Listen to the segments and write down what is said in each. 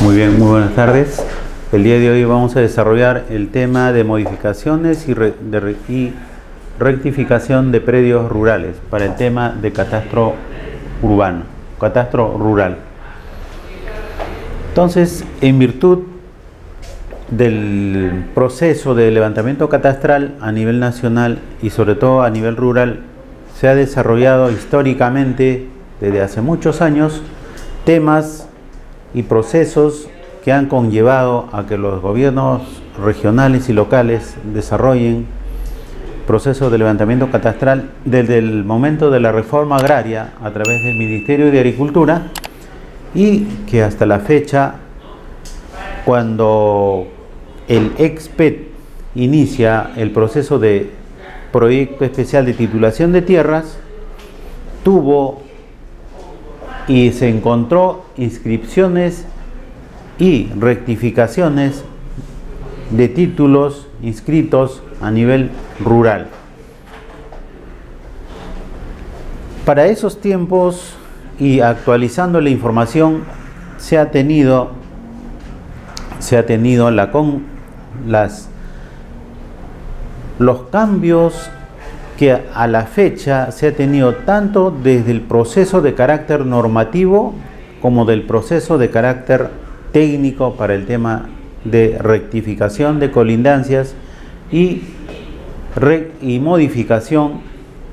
Muy bien, muy buenas tardes. El día de hoy vamos a desarrollar el tema de modificaciones y, rectificación de predios rurales para el tema de catastro urbano, catastro rural. Entonces, en virtud del proceso de levantamiento catastral a nivel nacional y sobre todo a nivel rural, se ha desarrollado históricamente desde hace muchos años temas y procesos que han conllevado a que los gobiernos regionales y locales desarrollen procesos de levantamiento catastral desde el momento de la reforma agraria a través del Ministerio de Agricultura y que hasta la fecha, cuando el EXPET inicia el proceso de proyecto especial de titulación de tierras, tuvo y se encontró inscripciones y rectificaciones de títulos inscritos a nivel rural. Para esos tiempos y actualizando la información se ha tenido se ha tenido la con las los cambios que a la fecha se ha tenido tanto desde el proceso de carácter normativo como del proceso de carácter técnico para el tema de rectificación de colindancias y, y modificación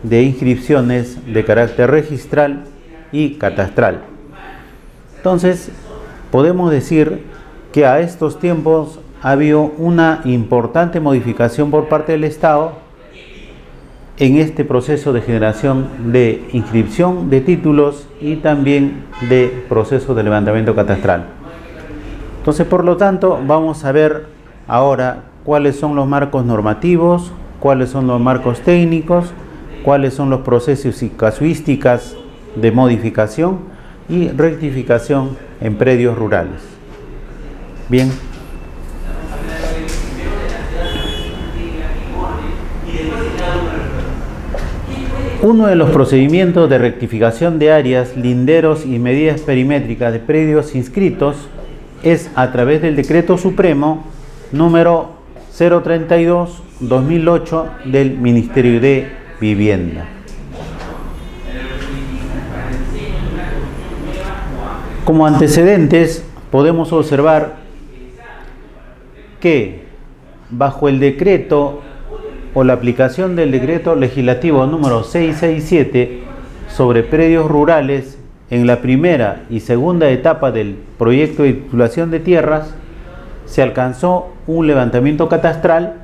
de inscripciones de carácter registral y catastral. Entonces, podemos decir que a estos tiempos ha habido una importante modificación por parte del Estado en este proceso de generación de inscripción de títulos y también de proceso de levantamiento catastral. Entonces, por lo tanto, vamos a ver ahora cuáles son los marcos normativos, cuáles son los marcos técnicos, cuáles son los procesos y casuísticas de modificación y rectificación en predios rurales. Bien. Uno de los procedimientos de rectificación de áreas, linderos y medidas perimétricas de predios inscritos es a través del Decreto Supremo número 032-2008 del Ministerio de Vivienda. Como antecedentes podemos observar que bajo el decreto o la aplicación del decreto legislativo número 667 sobre predios rurales en la primera y segunda etapa del proyecto de titulación de tierras, se alcanzó un levantamiento catastral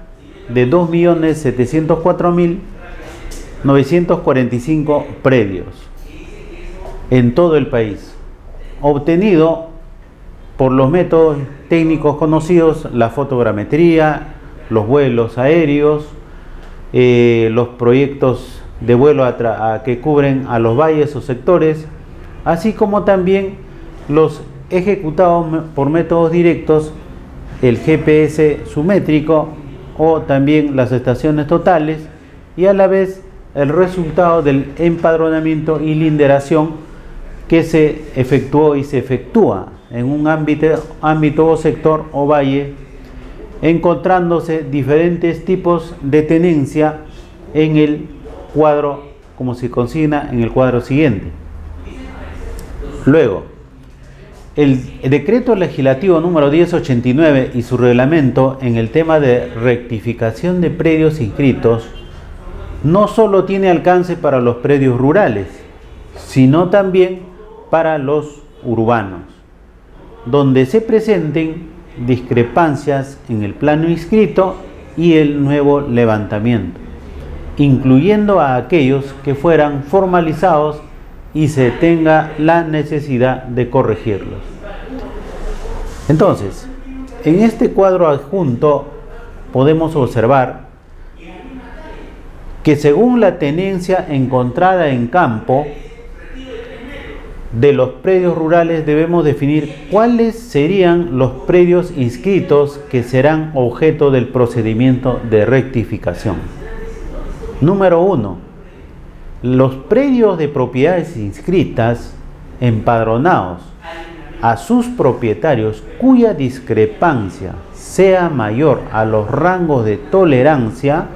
de 2.704.945 predios en todo el país, obtenido por los métodos técnicos conocidos, la fotogrametría, los vuelos aéreos, eh, los proyectos de vuelo que cubren a los valles o sectores, así como también los ejecutados por métodos directos, el GPS sumétrico o también las estaciones totales y a la vez el resultado del empadronamiento y linderación que se efectuó y se efectúa en un ámbito, ámbito o sector o valle encontrándose diferentes tipos de tenencia en el cuadro, como se consigna en el cuadro siguiente. Luego, el decreto legislativo número 1089 y su reglamento en el tema de rectificación de predios inscritos no solo tiene alcance para los predios rurales, sino también para los urbanos, donde se presenten discrepancias en el plano inscrito y el nuevo levantamiento, incluyendo a aquellos que fueran formalizados y se tenga la necesidad de corregirlos. Entonces, en este cuadro adjunto podemos observar que según la tenencia encontrada en campo, de los predios rurales debemos definir cuáles serían los predios inscritos que serán objeto del procedimiento de rectificación. Número uno, los predios de propiedades inscritas empadronados a sus propietarios cuya discrepancia sea mayor a los rangos de tolerancia.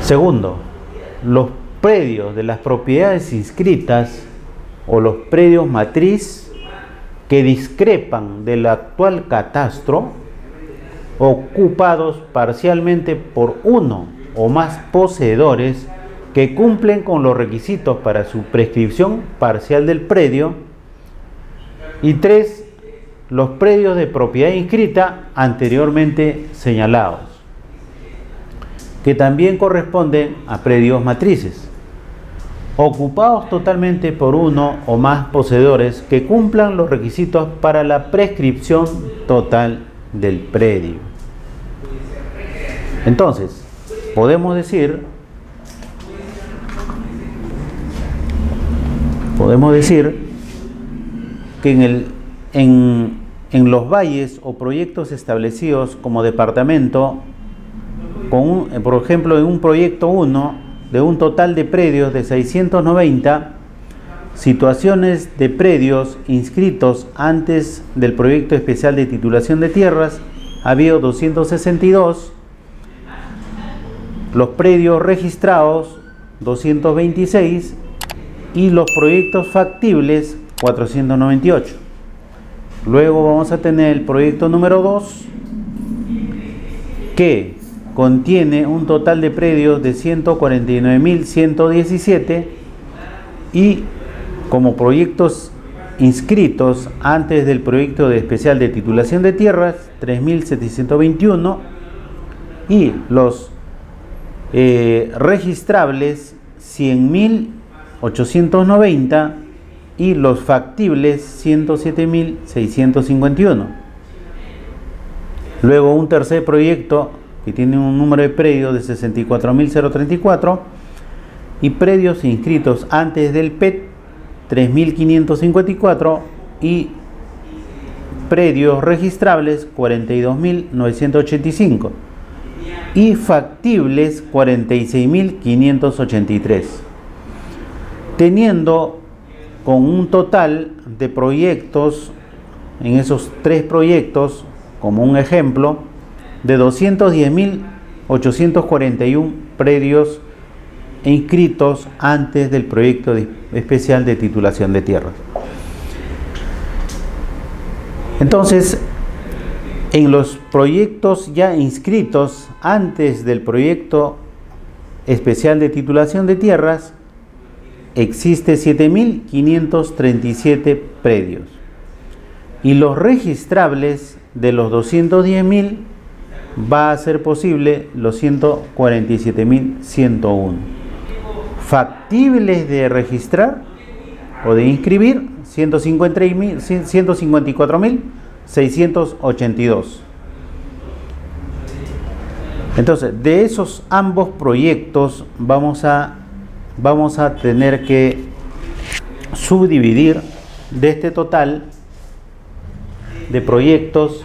Segundo, los predios de las propiedades inscritas o los predios matriz que discrepan del actual catastro ocupados parcialmente por uno o más poseedores que cumplen con los requisitos para su prescripción parcial del predio. Y tres, los predios de propiedad inscrita anteriormente señalados, que también corresponden a predios matrices, ocupados totalmente por uno o más poseedores que cumplan los requisitos para la prescripción total del predio. Entonces, podemos decir podemos decir que en, el, en, los valles o proyectos establecidos como departamento, con por ejemplo, en un proyecto 1 de un total de predios de 690, situaciones de predios inscritos antes del proyecto especial de titulación de tierras, ha habido 262, los predios registrados 226 y los proyectos factibles 498. Luego vamos a tener el proyecto número 2 que contiene un total de predios de 149.117 y como proyectos inscritos antes del proyecto de especial de titulación de tierras 3.721 y los eh, registrables 100.000 890 y los factibles 107.651. Luego un tercer proyecto que tiene un número de predios de 64.034 y predios inscritos antes del PET 3.554 y predios registrables 42.985 y factibles 46.583 teniendo con un total de proyectos, en esos tres proyectos, como un ejemplo, de 210.841 predios inscritos antes del proyecto especial de titulación de tierras. Entonces, en los proyectos ya inscritos antes del proyecto especial de titulación de tierras, existe 7.537 predios y los registrables de los 210.000 va a ser posible los 147.101. Factibles de registrar o de inscribir 154.682. Entonces, de esos ambos proyectos vamos a vamos a tener que subdividir de este total de proyectos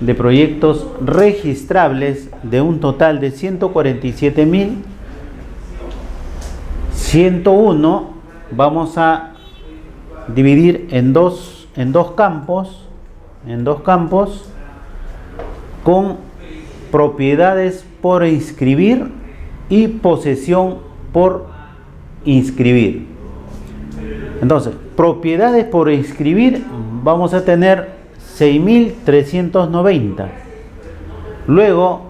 de proyectos registrables de un total de 147.101 vamos a dividir en dos en dos campos en dos campos con propiedades por inscribir y posesión por inscribir. Entonces, propiedades por inscribir vamos a tener 6.390. Luego,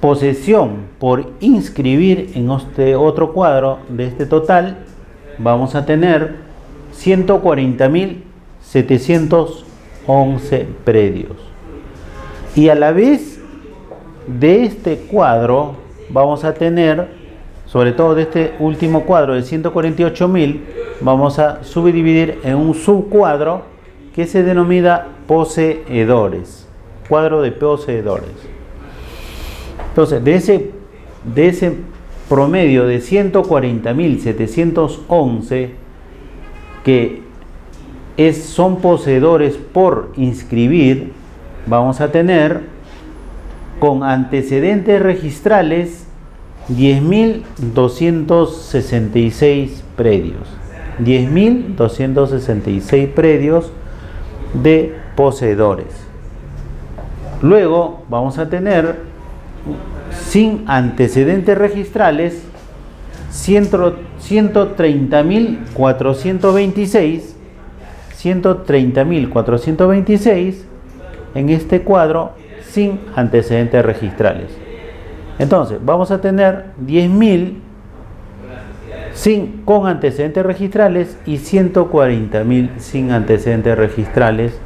posesión por inscribir en este otro cuadro de este total, vamos a tener 140.711 predios. Y a la vez de este cuadro vamos a tener sobre todo de este último cuadro de 148.000, vamos a subdividir en un subcuadro que se denomina poseedores, cuadro de poseedores. Entonces, de ese, de ese promedio de 140.711 que es, son poseedores por inscribir, vamos a tener con antecedentes registrales 10.266 predios. 10.266 predios de poseedores. Luego vamos a tener sin antecedentes registrales 130.426 130.426 en este cuadro sin antecedentes registrales. Entonces, vamos a tener 10.000 con antecedentes registrales y 140.000 sin antecedentes registrales,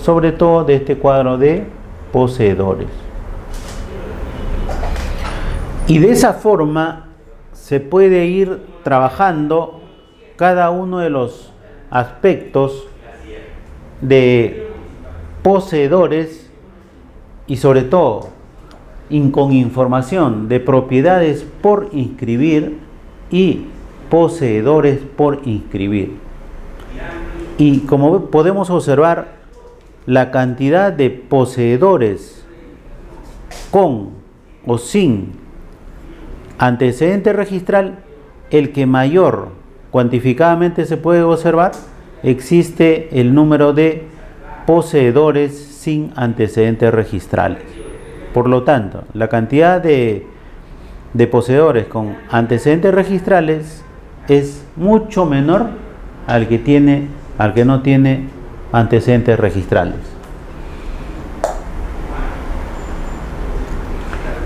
sobre todo de este cuadro de poseedores. Y de esa forma se puede ir trabajando cada uno de los aspectos de poseedores y sobre todo con información de propiedades por inscribir y poseedores por inscribir. Y como podemos observar, la cantidad de poseedores con o sin antecedente registral, el que mayor cuantificadamente se puede observar, existe el número de poseedores sin antecedentes registrales. Por lo tanto, la cantidad de, de poseedores con antecedentes registrales es mucho menor al que tiene al que no tiene antecedentes registrales.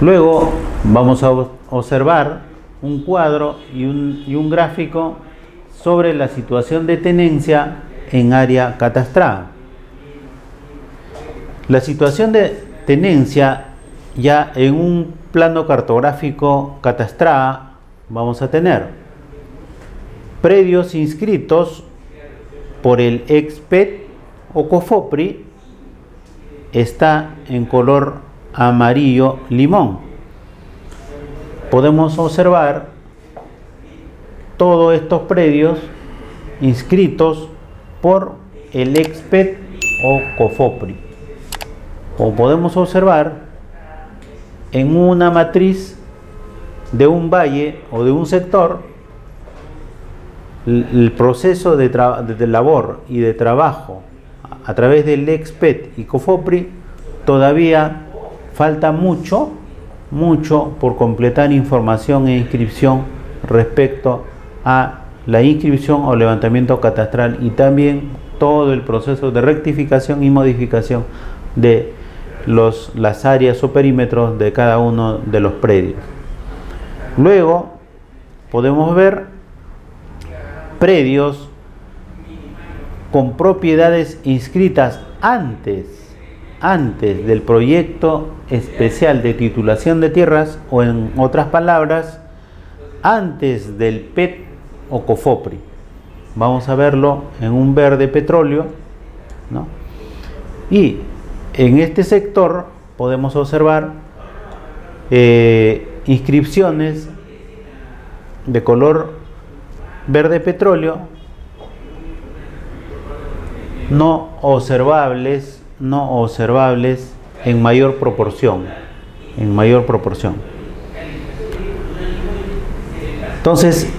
Luego vamos a observar un cuadro y un, y un gráfico sobre la situación de tenencia en área catastrada. La situación de tenencia ya en un plano cartográfico catastrada vamos a tener predios inscritos por el expet o COFOPRI está en color amarillo limón. Podemos observar todos estos predios inscritos por el expet o COFOPRI. Como podemos observar, en una matriz de un valle o de un sector, el proceso de, de labor y de trabajo a través del EXPET y COFOPRI, todavía falta mucho, mucho por completar información e inscripción respecto a la inscripción o levantamiento catastral y también todo el proceso de rectificación y modificación de los, las áreas o perímetros de cada uno de los predios. Luego podemos ver predios con propiedades inscritas antes, antes del proyecto especial de titulación de tierras o en otras palabras, antes del PET o COFOPRI. Vamos a verlo en un verde petróleo. Y en este sector podemos observar eh, inscripciones de color verde petróleo no observables, no observables en mayor proporción, en mayor proporción. Entonces,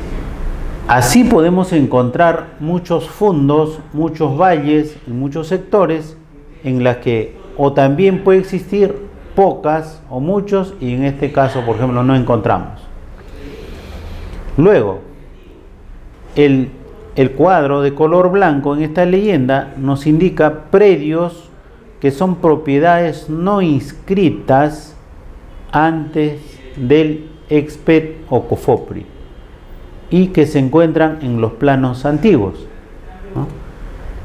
así podemos encontrar muchos fondos, muchos valles, y muchos sectores en las que o también puede existir pocas o muchos y en este caso, por ejemplo, no encontramos. Luego, el cuadro de color blanco en esta leyenda nos indica predios que son propiedades no inscritas antes del expet o cofopri y que se encuentran en los planos antiguos.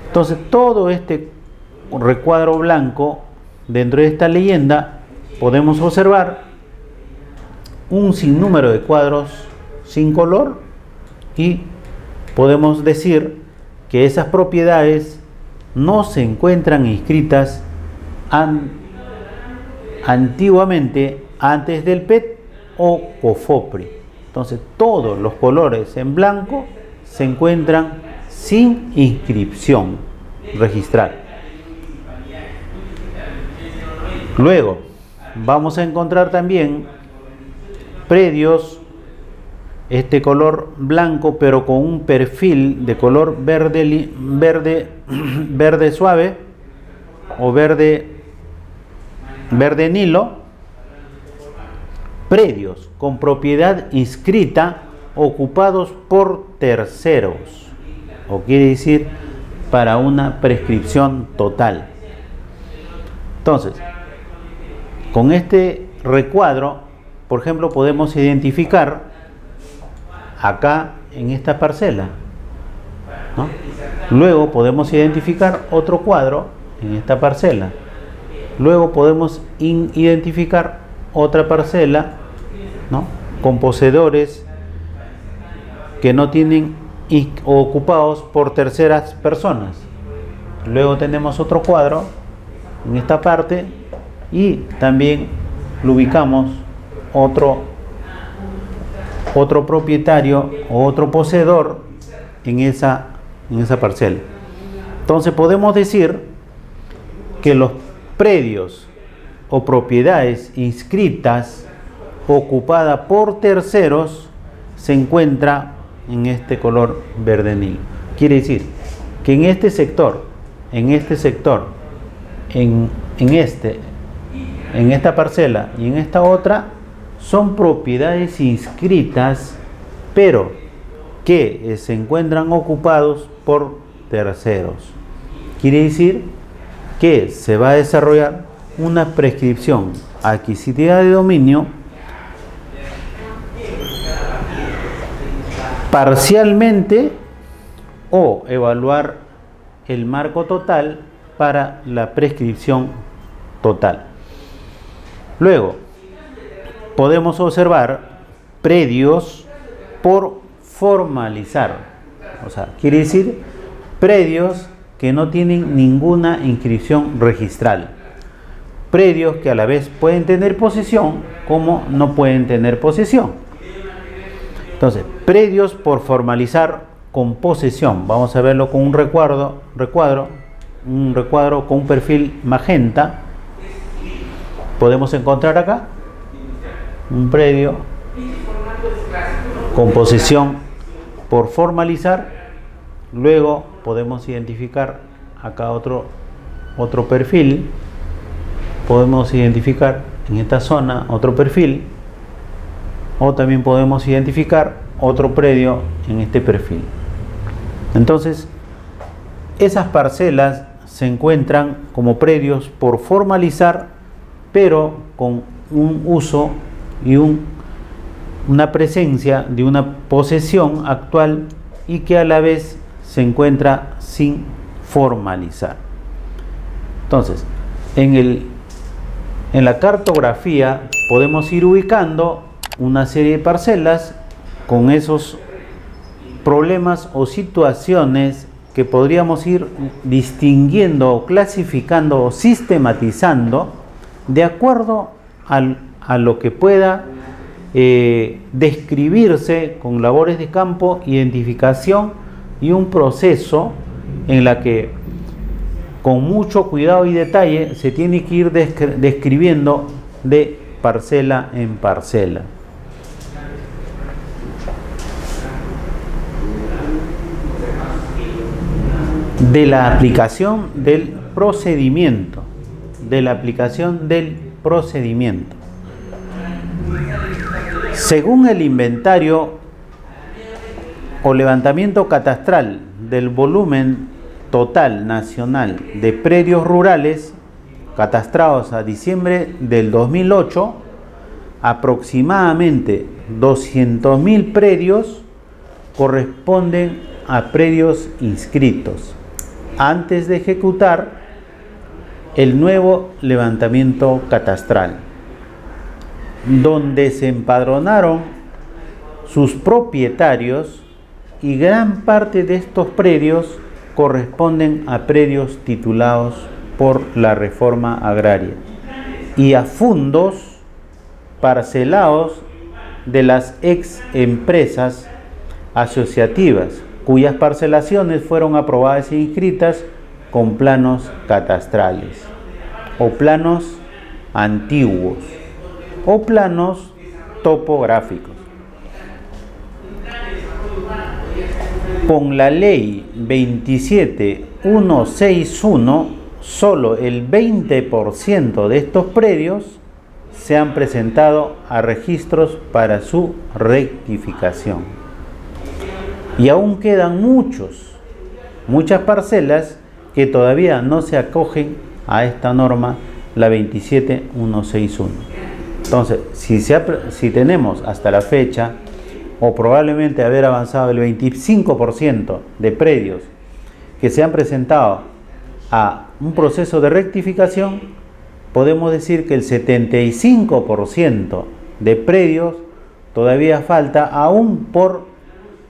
Entonces todo este recuadro blanco dentro de esta leyenda podemos observar un sinnúmero de cuadros sin color y podemos decir que esas propiedades no se encuentran inscritas antiguamente antes del PET o COFOPRI. Entonces todos los colores en blanco se encuentran sin inscripción registral. Luego vamos a encontrar también predios este color blanco pero con un perfil de color verde, verde, verde suave o verde, verde nilo, predios con propiedad inscrita ocupados por terceros, o quiere decir para una prescripción total. Entonces, con este recuadro, por ejemplo, podemos identificar acá en esta parcela. Luego podemos identificar otro cuadro en esta parcela. Luego podemos identificar otra parcela ¿no? con poseedores que no tienen ocupados por terceras personas. Luego tenemos otro cuadro en esta parte y también lo ubicamos otro otro propietario o otro poseedor en esa, en esa parcela. Entonces podemos decir que los predios o propiedades inscritas ocupadas por terceros se encuentra en este color verde nilo. Quiere decir que en este sector, en este sector, en, en este, en esta parcela y en esta otra, son propiedades inscritas, pero que se encuentran ocupados por terceros. Quiere decir que se va a desarrollar una prescripción adquisitiva de dominio parcialmente o evaluar el marco total para la prescripción total. Luego, podemos observar predios por formalizar. O sea, quiere decir predios que no tienen ninguna inscripción registral. Predios que a la vez pueden tener posesión como no pueden tener posesión. Entonces, predios por formalizar con posesión. Vamos a verlo con un recuadro, recuadro, un recuadro con un perfil magenta. Podemos encontrar acá un predio con posesión por formalizar, luego podemos identificar acá otro, otro perfil, podemos identificar en esta zona otro perfil, o también podemos identificar otro predio en este perfil. Entonces, esas parcelas se encuentran como predios por formalizar, pero con un uso y una presencia de una posesión actual y que a la vez se encuentra sin formalizar. Entonces, en, el, en la cartografía podemos ir ubicando una serie de parcelas con esos problemas o situaciones que podríamos ir distinguiendo, clasificando o sistematizando de acuerdo al a lo que pueda eh, describirse con labores de campo, identificación y un proceso en la que con mucho cuidado y detalle se tiene que ir describiendo de parcela en parcela. De la aplicación del procedimiento, de la aplicación del procedimiento. Según el inventario o levantamiento catastral del volumen total nacional de predios rurales catastrados a diciembre del 2008, aproximadamente 200.000 predios corresponden a predios inscritos antes de ejecutar el nuevo levantamiento catastral donde se empadronaron sus propietarios y gran parte de estos predios corresponden a predios titulados por la reforma agraria y a fondos parcelados de las ex empresas asociativas cuyas parcelaciones fueron aprobadas e inscritas con planos catastrales o planos antiguos o planos topográficos. con la ley 27161, solo el 20% de estos predios se han presentado a registros para su rectificación. Y aún quedan muchos, muchas parcelas que todavía no se acogen a esta norma, la 27161. Entonces, si, tenemos hasta la fecha o probablemente haber avanzado el 25% de predios que se han presentado a un proceso de rectificación, podemos decir que el 75% de predios todavía falta aún por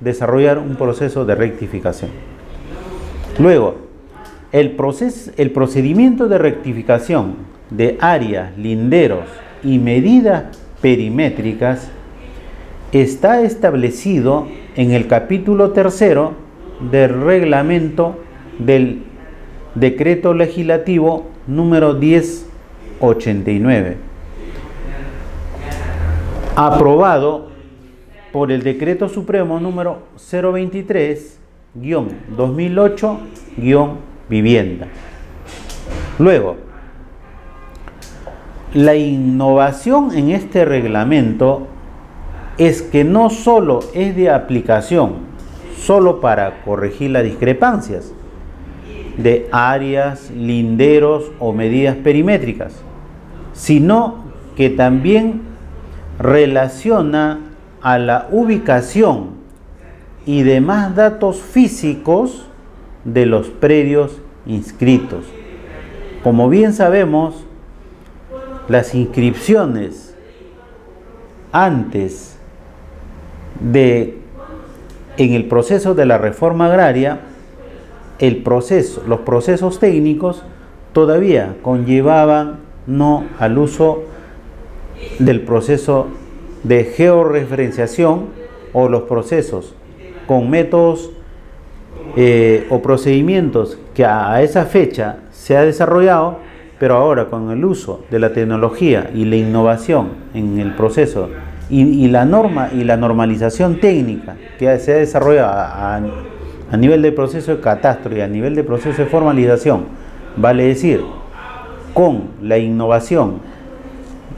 desarrollar un proceso de rectificación. Luego, el, proceso, el procedimiento de rectificación de áreas, linderos y medidas perimétricas está establecido en el capítulo tercero del reglamento del decreto legislativo número 1089, aprobado por el decreto supremo número 023-2008-vivienda. Luego, la innovación en este reglamento es que no solo es de aplicación, solo para corregir las discrepancias de áreas, linderos o medidas perimétricas, sino que también relaciona a la ubicación y demás datos físicos de los predios inscritos. Como bien sabemos, las inscripciones antes de en el proceso de la reforma agraria, el proceso, los procesos técnicos todavía conllevaban no al uso del proceso de georreferenciación o los procesos con métodos eh, o procedimientos que a esa fecha se ha desarrollado, pero ahora con el uso de la tecnología y la innovación en el proceso y, la norma y la normalización técnica que se ha desarrollado a, nivel del proceso de catastro y a nivel del proceso de formalización, vale decir, con la innovación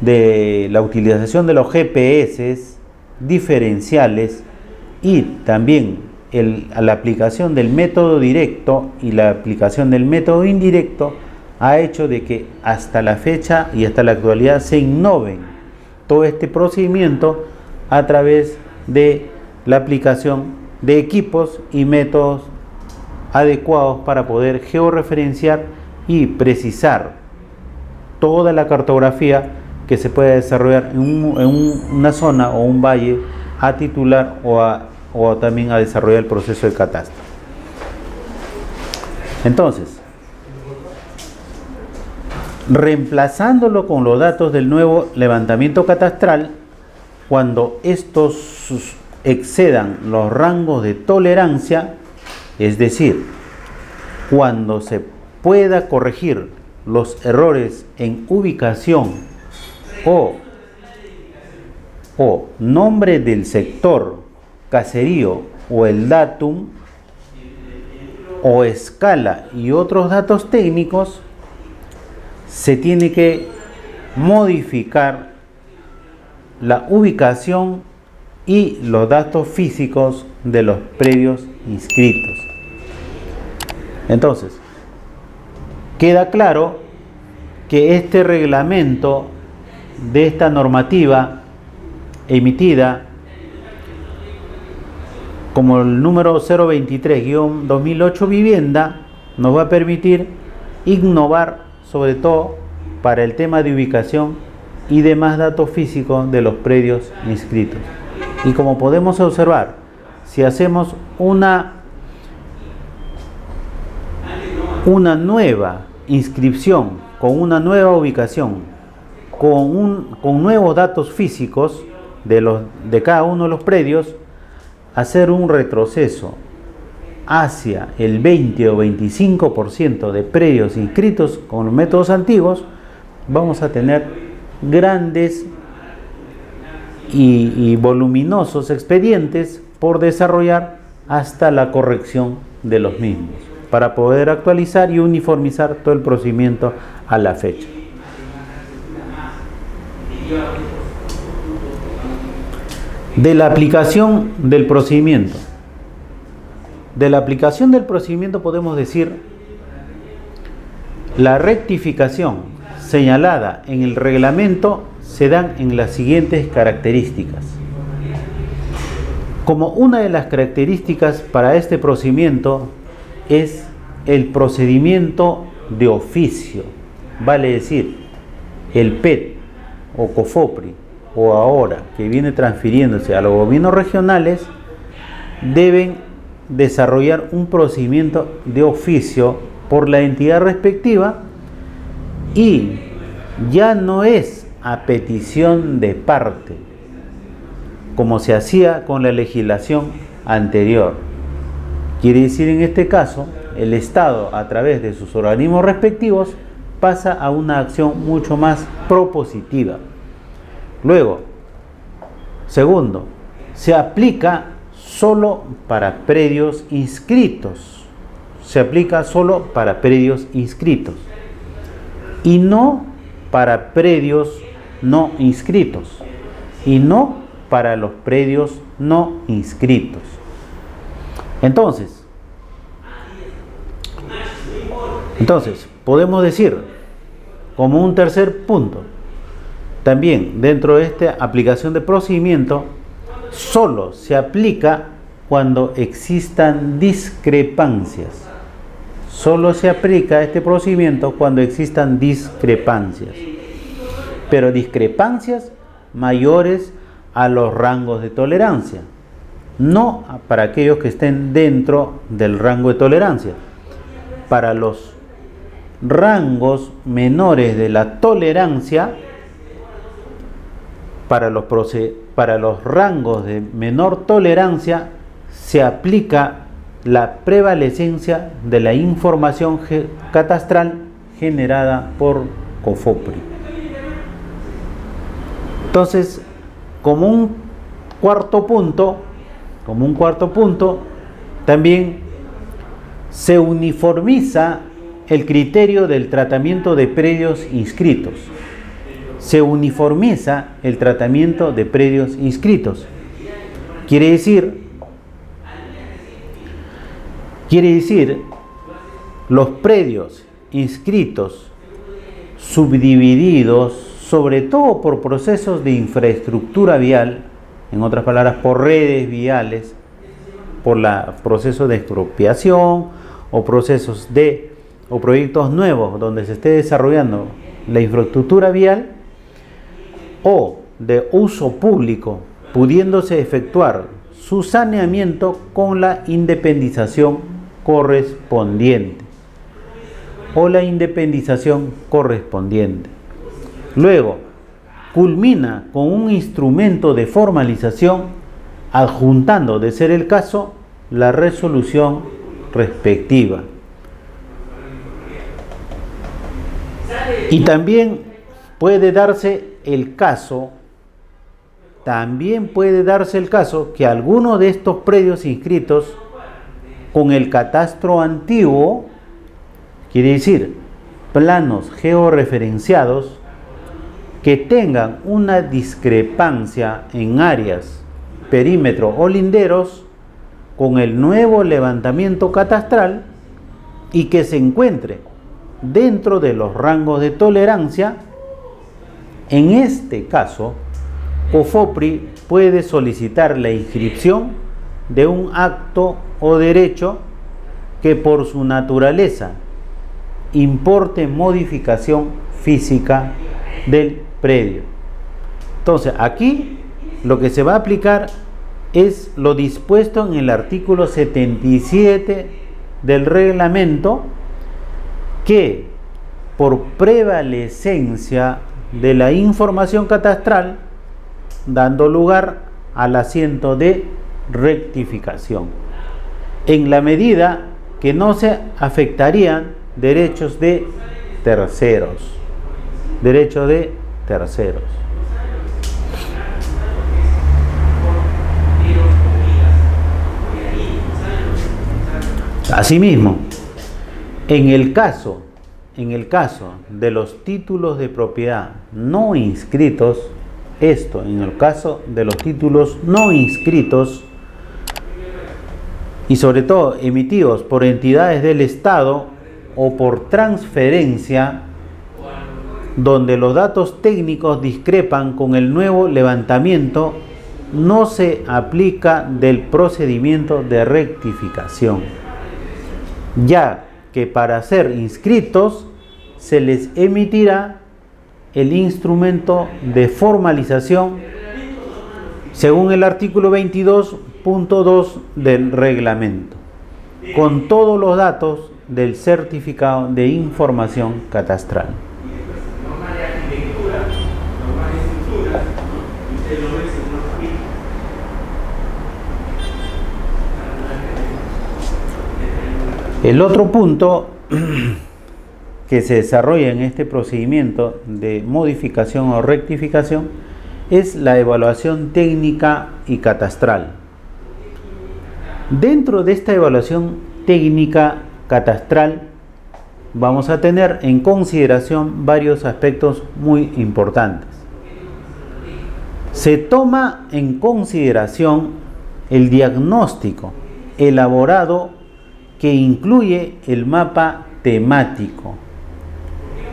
de la utilización de los GPS diferenciales y también la aplicación del método directo y la aplicación del método indirecto ha hecho de que hasta la fecha y hasta la actualidad se innoven todo este procedimiento a través de la aplicación de equipos y métodos adecuados para poder georreferenciar y precisar toda la cartografía que se puede desarrollar en, una zona o un valle a titular o, o también a desarrollar el proceso de catastro. Entonces, reemplazándolo con los datos del nuevo levantamiento catastral cuando estos excedan los rangos de tolerancia, es decir, cuando se pueda corregir los errores en ubicación o, o nombre del sector, caserío o el datum o escala y otros datos técnicos, se tiene que modificar la ubicación y los datos físicos de los previos inscritos. Entonces, queda claro que este reglamento de esta normativa emitida como el número 023-2008 vivienda nos va a permitir innovar sobre todo para el tema de ubicación y demás datos físicos de los predios inscritos. Y como podemos observar, si hacemos una, una nueva inscripción con una nueva ubicación, con, un, con nuevos datos físicos de, los, de cada uno de los predios, hacer un retroceso hacia el 20 o 25% de predios inscritos con métodos antiguos, vamos a tener grandes y, voluminosos expedientes por desarrollar hasta la corrección de los mismos, para poder actualizar y uniformizar todo el procedimiento a la fecha. De la aplicación del procedimiento. De la aplicación del procedimiento podemos decir la rectificación señalada en el reglamento se dan en las siguientes características. Como una de las características para este procedimiento es el procedimiento de oficio, vale decir, el PET o COFOPRI o ahora que viene transfiriéndose a los gobiernos regionales deben desarrollar un procedimiento de oficio por la entidad respectiva y ya no es a petición de parte, como se hacía con la legislación anterior. Quiere decir en este caso, el Estado a través de sus organismos respectivos pasa a una acción mucho más propositiva. Luego, segundo, se aplica solo para predios inscritos. Se aplica solo para predios inscritos y no para predios no inscritos y no para los predios no inscritos. Entonces, entonces podemos decir como un tercer punto, también dentro de esta aplicación de procedimiento, solo se aplica cuando existan discrepancias. Solo se aplica este procedimiento cuando existan discrepancias. Pero discrepancias mayores a los rangos de tolerancia. No para aquellos que estén dentro del rango de tolerancia. Para los rangos menores de la tolerancia, para los, para los rangos de menor tolerancia se aplica la prevalecencia de la información catastral generada por COFOPRI. Entonces, como un cuarto punto, como un cuarto punto, también se uniformiza el criterio del tratamiento de predios inscritos se uniformiza el tratamiento de predios inscritos. Quiere decir, quiere decir, los predios inscritos subdivididos, sobre todo por procesos de infraestructura vial, en otras palabras, por redes viales, por la, procesos de expropiación o procesos de o proyectos nuevos donde se esté desarrollando la infraestructura vial, o de uso público, pudiéndose efectuar su saneamiento con la independización correspondiente o la independización correspondiente. Luego, culmina con un instrumento de formalización adjuntando, de ser el caso, la resolución respectiva. Y también puede darse el caso, también puede darse el caso que alguno de estos predios inscritos con el catastro antiguo, quiere decir planos georreferenciados, que tengan una discrepancia en áreas, perímetro o linderos con el nuevo levantamiento catastral y que se encuentre dentro de los rangos de tolerancia en este caso, COFOPRI puede solicitar la inscripción de un acto o derecho que por su naturaleza importe modificación física del predio. Entonces, aquí lo que se va a aplicar es lo dispuesto en el artículo 77 del reglamento que por prevalecencia de la información catastral, dando lugar al asiento de rectificación, en la medida que no se afectarían derechos de terceros, derechos de terceros. Asimismo, en el caso, en el caso de los títulos de propiedad no inscritos, esto en el caso de los títulos no inscritos y sobre todo emitidos por entidades del Estado o por transferencia donde los datos técnicos discrepan con el nuevo levantamiento, no se aplica del procedimiento de rectificación, ya que para ser inscritos se les emitirá el instrumento de formalización según el artículo 22.2 del reglamento, con todos los datos del certificado de información catastral. El otro punto que se desarrolla en este procedimiento de modificación o rectificación es la evaluación técnica y catastral. Dentro de esta evaluación técnica catastral vamos a tener en consideración varios aspectos muy importantes. Se toma en consideración el diagnóstico elaborado que incluye el mapa temático.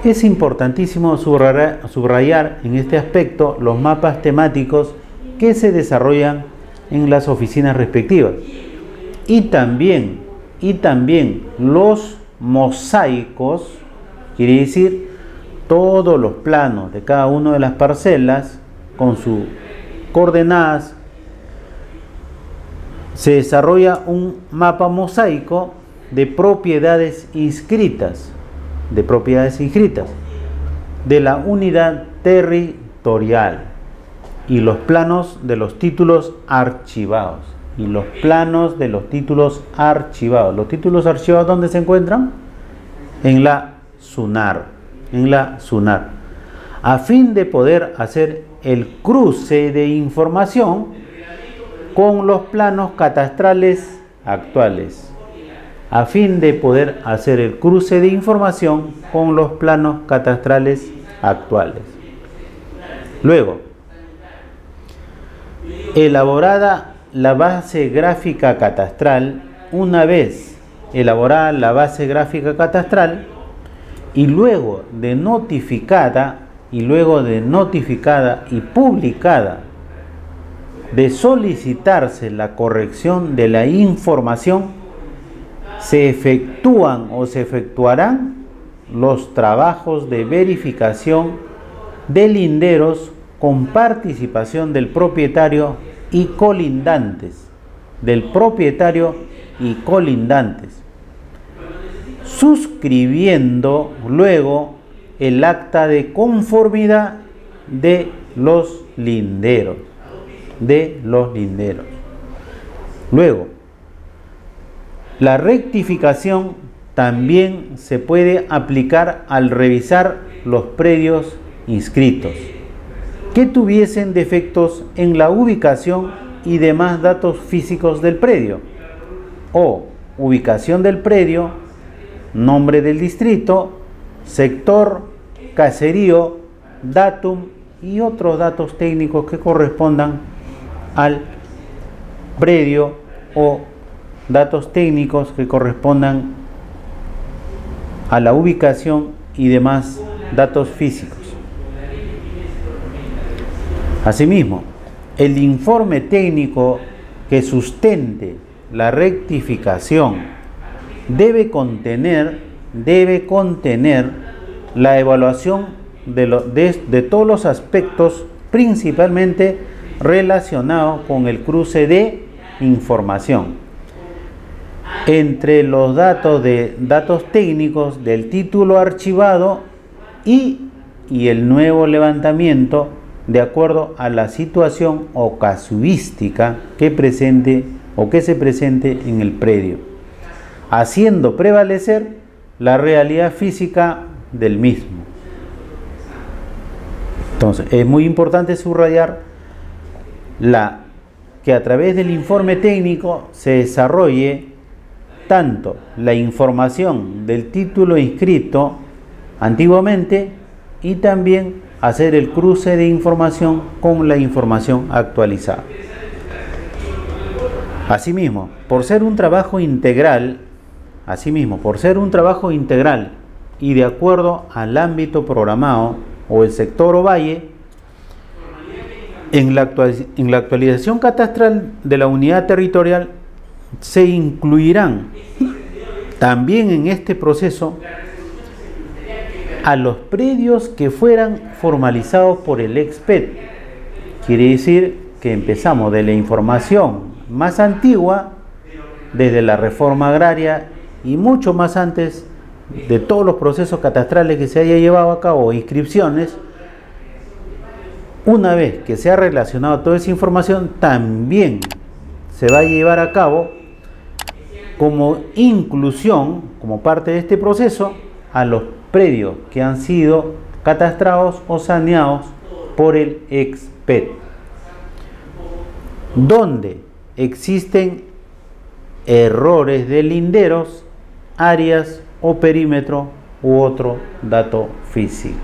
Es importantísimo subrayar, en este aspecto los mapas temáticos que se desarrollan en las oficinas respectivas. Y también, y también los mosaicos, quiere decir todos los planos de cada una de las parcelas con sus coordenadas se desarrolla un mapa mosaico de propiedades inscritas, de propiedades inscritas, de la unidad territorial y los planos de los títulos archivados. Y los planos de los títulos archivados. ¿Los títulos archivados dónde se encuentran? En la SUNAR. En la SUNAR. A fin de poder hacer el cruce de información con los planos catastrales actuales, a fin de poder hacer el cruce de información con los planos catastrales actuales. Luego, elaborada la base gráfica catastral, una vez elaborada la base gráfica catastral y luego de notificada y luego de notificada y publicada de solicitarse la corrección de la información, se efectúan o se efectuarán los trabajos de verificación de linderos con participación del propietario y colindantes, del propietario y colindantes, suscribiendo luego el acta de conformidad de los linderos de los linderos. Luego, la rectificación también se puede aplicar al revisar los predios inscritos. Que tuviesen defectos en la ubicación y demás datos físicos del predio o ubicación del predio, nombre del distrito, sector, caserío, datum y otros datos técnicos que correspondan al predio o datos técnicos que correspondan a la ubicación y demás datos físicos. Asimismo, el informe técnico que sustente la rectificación debe contener, debe contener la evaluación de, de todos los aspectos, principalmente relacionado con el cruce de información entre los datos de datos técnicos del título archivado y, y el nuevo levantamiento de acuerdo a la situación o casuística que presente o que se presente en el predio, haciendo prevalecer la realidad física del mismo. Entonces, es muy importante subrayar la, que a través del informe técnico se desarrolle tanto la información del título inscrito antiguamente y también hacer el cruce de información con la información actualizada. Asimismo, por ser un trabajo integral, asimismo, por ser un trabajo integral y de acuerdo al ámbito programado o el sector o valle, en la, en la actualización catastral de la unidad territorial se incluirán también en este proceso a los predios que fueran formalizados por el exped. Quiere decir que empezamos de la información más antigua, desde la reforma agraria y mucho más antes de todos los procesos catastrales que se haya llevado a cabo, inscripciones, una vez que se ha relacionado toda esa información, también se va a llevar a cabo como inclusión, como parte de este proceso, a los predios que han sido catastrados o saneados por el exped, donde existen errores de linderos, áreas o perímetro u otro dato físico.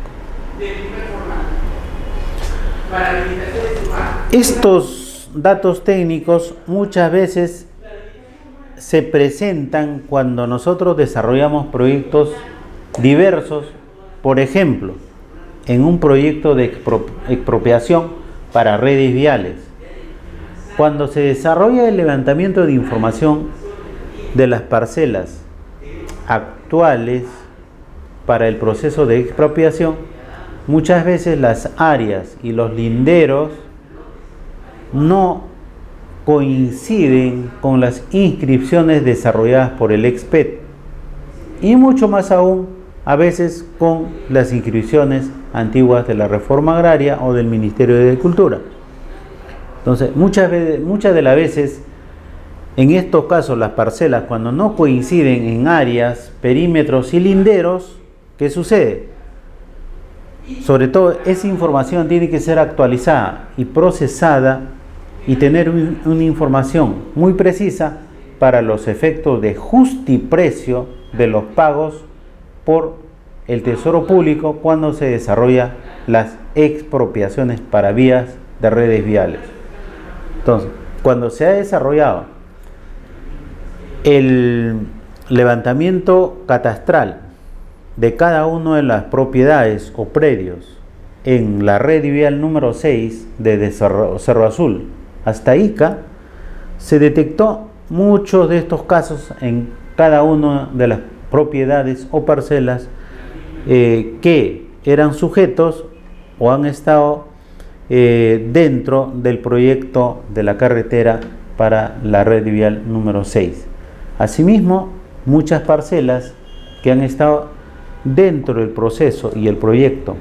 Estos datos técnicos muchas veces se presentan cuando nosotros desarrollamos proyectos diversos, por ejemplo, en un proyecto de expropiación para redes viales. Cuando se desarrolla el levantamiento de información de las parcelas actuales para el proceso de expropiación, muchas veces las áreas y los linderos no coinciden con las inscripciones desarrolladas por el exped y mucho más aún a veces con las inscripciones antiguas de la reforma agraria o del Ministerio de Agricultura. Entonces, muchas, veces, muchas de las veces, en estos casos, las parcelas, cuando no coinciden en áreas, perímetros y linderos, ¿qué sucede? Sobre todo, esa información tiene que ser actualizada y procesada y tener una información muy precisa para los efectos de justiprecio de los pagos por el Tesoro Público cuando se desarrolla las expropiaciones para vías de redes viales. Entonces, cuando se ha desarrollado el levantamiento catastral de cada una de las propiedades o predios en la red vial número 6 de Cerro Azul hasta ICA, se detectó muchos de estos casos en cada una de las propiedades o parcelas eh, que eran sujetos o han estado eh, dentro del proyecto de la carretera para la red vial número 6. Asimismo, muchas parcelas que han estado dentro del proceso y el proyecto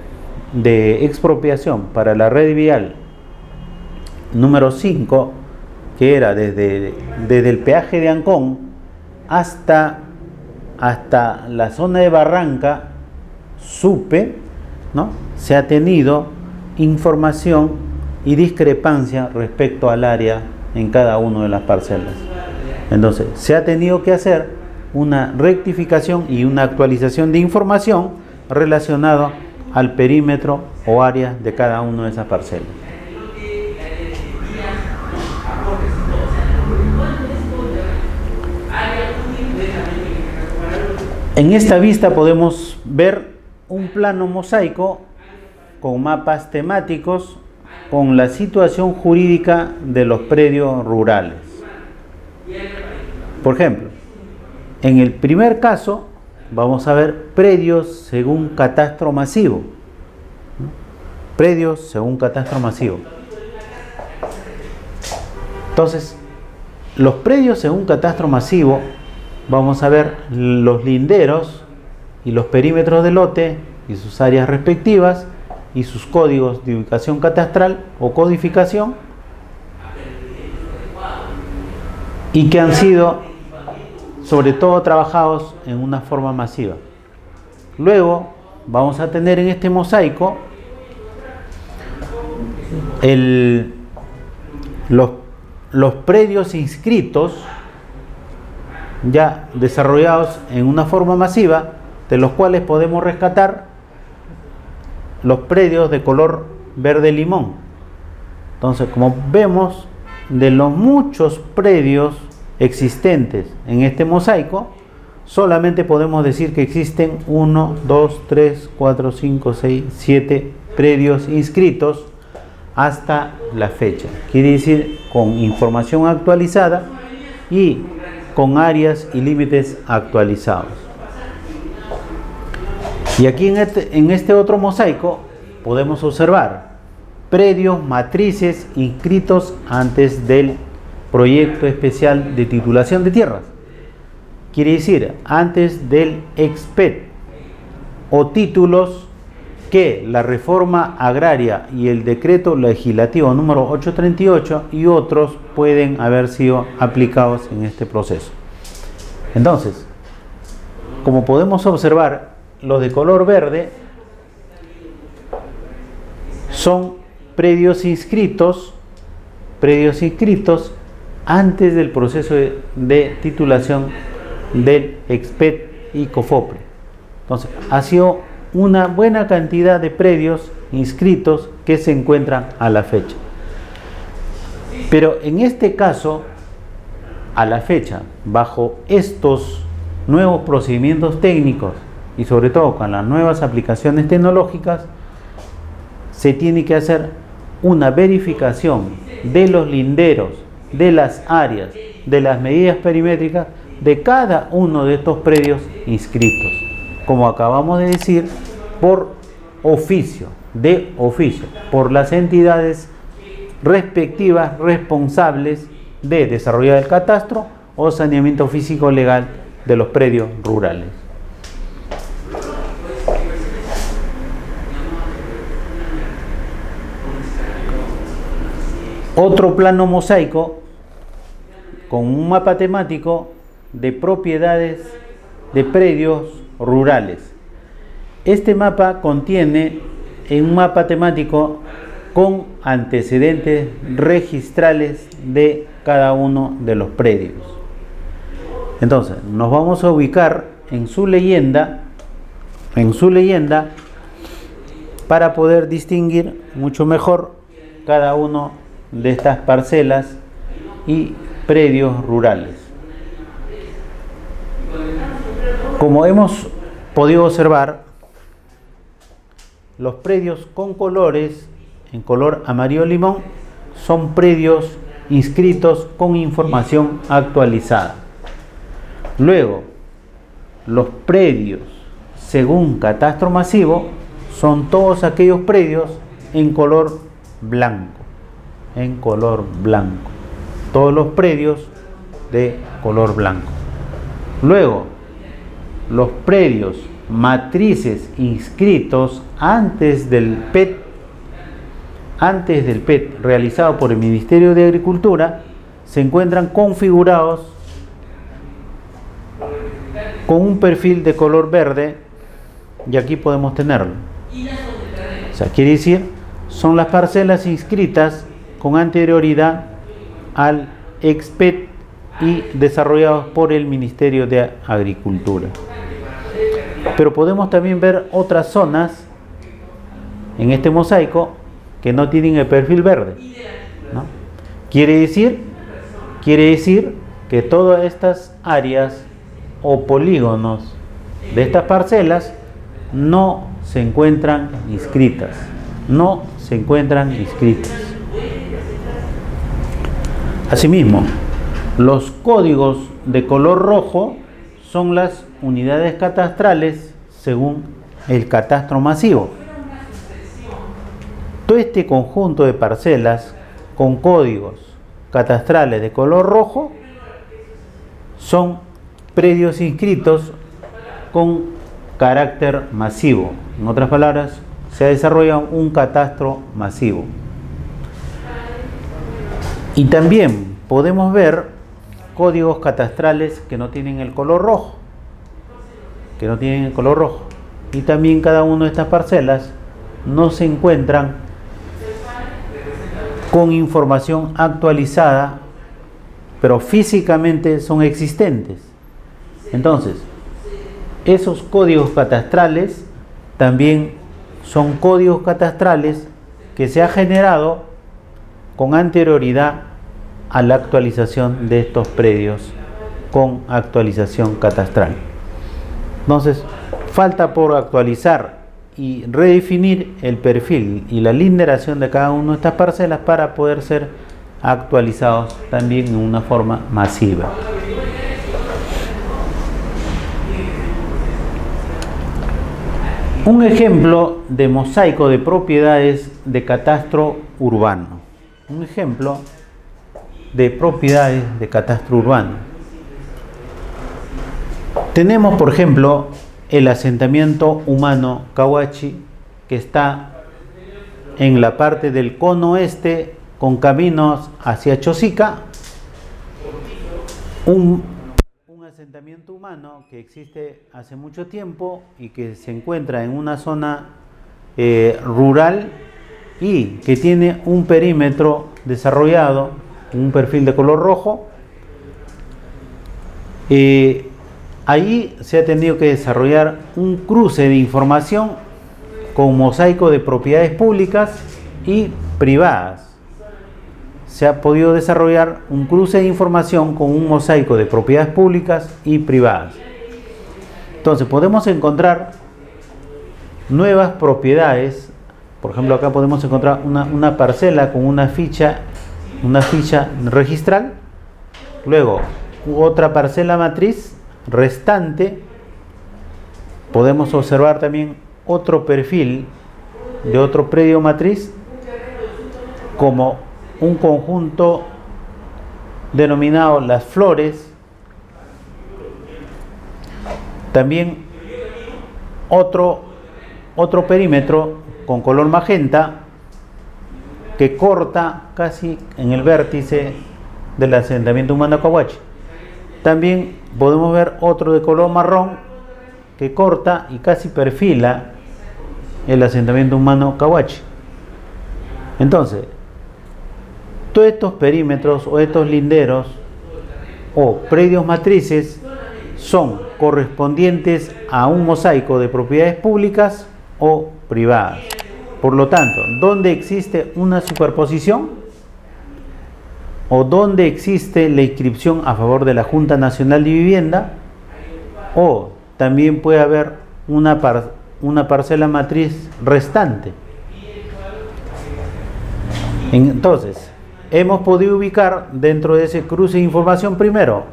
de expropiación para la red vial número 5, que era desde, desde el peaje de Ancón hasta, hasta la zona de Barranca, Supe, ¿no? se ha tenido información y discrepancia respecto al área en cada una de las parcelas. Entonces, se ha tenido que hacer una rectificación y una actualización de información relacionada al perímetro o área de cada una de esas parcelas. En esta vista podemos ver un plano mosaico con mapas temáticos con la situación jurídica de los predios rurales. Por ejemplo, en el primer caso vamos a ver predios según catastro masivo. Predios según catastro masivo. Entonces, los predios según catastro masivo vamos a ver los linderos y los perímetros de lote y sus áreas respectivas y sus códigos de ubicación catastral o codificación y que han sido sobre todo trabajados en una forma masiva. Luego vamos a tener en este mosaico los, los predios inscritos ya desarrollados en una forma masiva, de los cuales podemos rescatar los predios de color verde limón. Entonces, como vemos, de los muchos predios existentes en este mosaico, solamente podemos decir que existen 1, 2, 3, 4, 5, 6, 7 predios inscritos hasta la fecha. Quiere decir con información actualizada y con áreas y límites actualizados. Y aquí en este, en este otro mosaico podemos observar predios, matrices inscritos antes del proyecto especial de titulación de tierras. Quiere decir, antes del exped o títulos que la reforma agraria y el decreto legislativo número 838 y otros pueden haber sido aplicados en este proceso. Entonces, como podemos observar, los de color verde son predios inscritos, predios inscritos antes del proceso de, titulación del EXPET y COFOPRE. Entonces, ha sido una buena cantidad de predios inscritos que se encuentran a la fecha. Pero en este caso, a la fecha, bajo estos nuevos procedimientos técnicos y sobre todo con las nuevas aplicaciones tecnológicas, se tiene que hacer una verificación de los linderos, de las áreas, de las medidas perimétricas de cada uno de estos predios inscritos como acabamos de decir, por oficio, de oficio, por las entidades respectivas responsables de desarrollar el catastro o saneamiento físico legal de los predios rurales. Otro plano mosaico con un mapa temático de propiedades de predios rurales. Este mapa contiene un mapa temático con antecedentes registrales de cada uno de los predios. Entonces, nos vamos a ubicar en su leyenda, en su leyenda, para poder distinguir mucho mejor cada uno de estas parcelas y predios rurales. Como hemos podido observar, los predios con colores, en color amarillo limón, son predios inscritos con información actualizada. Luego, los predios según catastro masivo son todos aquellos predios en color blanco, en color blanco. Todos los predios de color blanco. Luego, los predios matrices inscritos antes del PET, antes del PET realizado por el Ministerio de Agricultura, se encuentran configurados con un perfil de color verde y aquí podemos tenerlo. O sea, quiere decir, son las parcelas inscritas con anterioridad al EXPET y desarrollados por el Ministerio de Agricultura. Pero podemos también ver otras zonas en este mosaico que no tienen el perfil verde. Quiere decir, quiere decir que todas estas áreas o polígonos de estas parcelas no se encuentran inscritas. No se encuentran inscritas. Asimismo, los códigos de color rojo son las unidades catastrales según el catastro masivo. Todo este conjunto de parcelas con códigos catastrales de color rojo son predios inscritos con carácter masivo. En otras palabras, se ha desarrollado un catastro masivo. Y también podemos ver códigos catastrales que no tienen el color rojo, que no tienen el color rojo. Y también cada una de estas parcelas no se encuentran con información actualizada, pero físicamente son existentes. Entonces, esos códigos catastrales también son códigos catastrales que se ha generado con anterioridad a la actualización de estos predios con actualización catastral. Entonces, falta por actualizar y redefinir el perfil y la linderación de cada una de estas parcelas para poder ser actualizados también en una forma masiva. Un ejemplo de mosaico de propiedades de catastro urbano. Un ejemplo de propiedades de catastro urbano. Tenemos, por ejemplo, el asentamiento humano Kawachi, que está en la parte del cono oeste con caminos hacia Chosica, un asentamiento humano que existe hace mucho tiempo y que se encuentra en una zona eh, rural y que tiene un perímetro desarrollado, un perfil de color rojo. Eh, ahí se ha tenido que desarrollar un cruce de información con mosaico de propiedades públicas y privadas. Se ha podido desarrollar un cruce de información con un mosaico de propiedades públicas y privadas. Entonces podemos encontrar nuevas propiedades, por ejemplo acá podemos encontrar una, parcela con una ficha, una ficha registral, luego otra parcela matriz restante, podemos observar también otro perfil de otro predio matriz como un conjunto denominado las flores, también otro, otro perímetro con color magenta que corta casi en el vértice del asentamiento humano Kawachi. También podemos ver otro de color marrón que corta y casi perfila el asentamiento humano Kawachi. Entonces, todos estos perímetros o estos linderos o predios matrices son correspondientes a un mosaico de propiedades públicas o privadas. Por lo tanto, donde existe una superposición o donde existe la inscripción a favor de la Junta Nacional de Vivienda o también puede haber una, una parcela matriz restante. Entonces, hemos podido ubicar dentro de ese cruce de información primero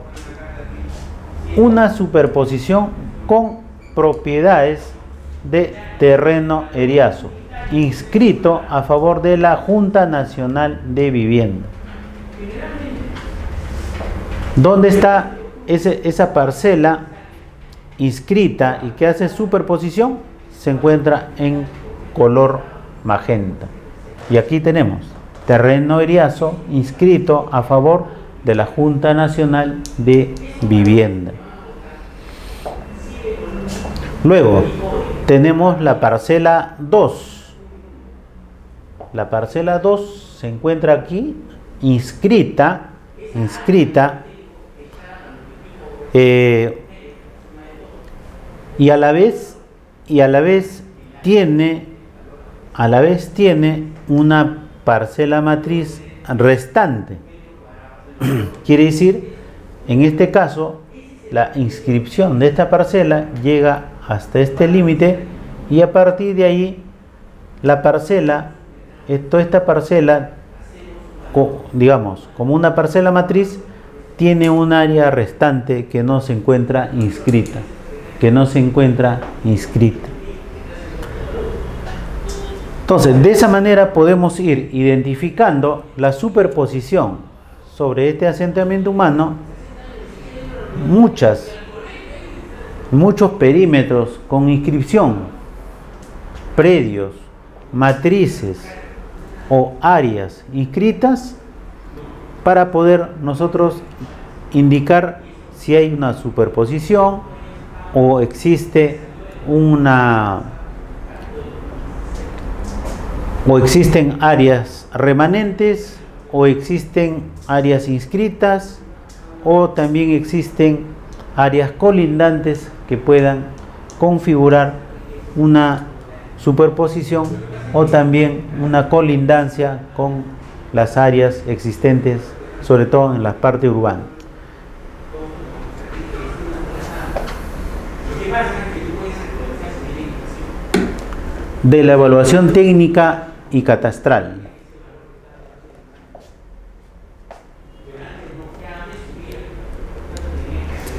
una superposición con propiedades de terreno eriazo inscrito a favor de la Junta Nacional de Vivienda. ¿Dónde está esa parcela inscrita y que hace superposición? Se encuentra en color magenta. Y aquí tenemos terreno eriazo inscrito a favor de la Junta Nacional de Vivienda. Luego tenemos la parcela 2. La parcela 2 se encuentra aquí inscrita, inscrita eh, y a la vez y a la vez tiene a la vez tiene una parcela matriz restante. Quiere decir, en este caso, la inscripción de esta parcela llega hasta este límite y a partir de ahí la parcela, toda esta parcela, digamos, como una parcela matriz, tiene un área restante que no se encuentra inscrita, que no se encuentra inscrita. Entonces, de esa manera podemos ir identificando la superposición sobre este asentamiento humano, muchas, muchos perímetros con inscripción, predios, matrices o áreas inscritas para poder nosotros indicar si hay una superposición o existe una o existen áreas remanentes o existen áreas inscritas o también existen áreas colindantes que puedan configurar una superposición o también una colindancia con las áreas existentes, sobre todo en la parte urbana. De la evaluación técnica y catastral.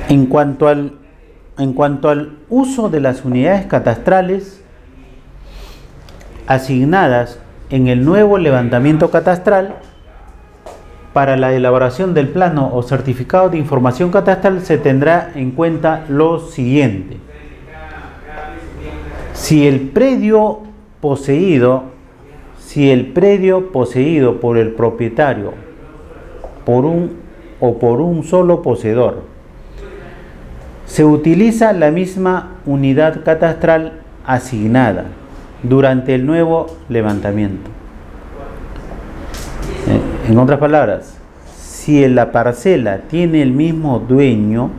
En cuanto al, en cuanto al uso de las unidades catastrales asignadas en el nuevo levantamiento catastral, para la elaboración del plano o certificado de información catastral se tendrá en cuenta lo siguiente. Si el predio poseído, si el predio poseído por el propietario por un o por un solo poseedor se utiliza la misma unidad catastral asignada durante el nuevo levantamiento. En otras palabras, si la parcela tiene el mismo dueño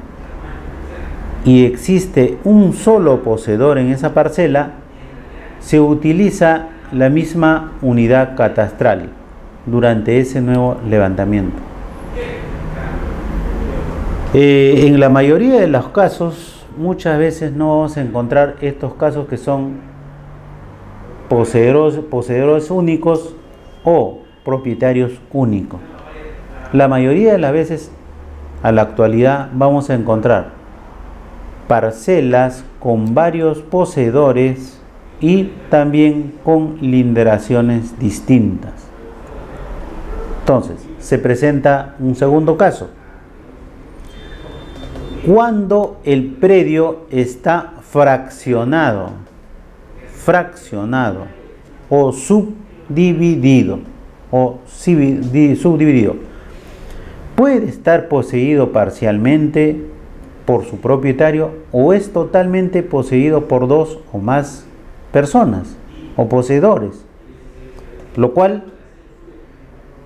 y existe un solo poseedor en esa parcela, se utiliza la misma unidad catastral durante ese nuevo levantamiento. Eh, en la mayoría de los casos, muchas veces no vamos a encontrar estos casos que son poseedores, únicos o propietarios únicos. La mayoría de las veces, a la actualidad, vamos a encontrar parcelas con varios poseedores y también con linderaciones distintas. Entonces, se presenta un segundo caso cuando el predio está fraccionado, fraccionado o subdividido o subdividido, puede estar poseído parcialmente por su propietario o es totalmente poseído por dos o más personas o poseedores, lo cual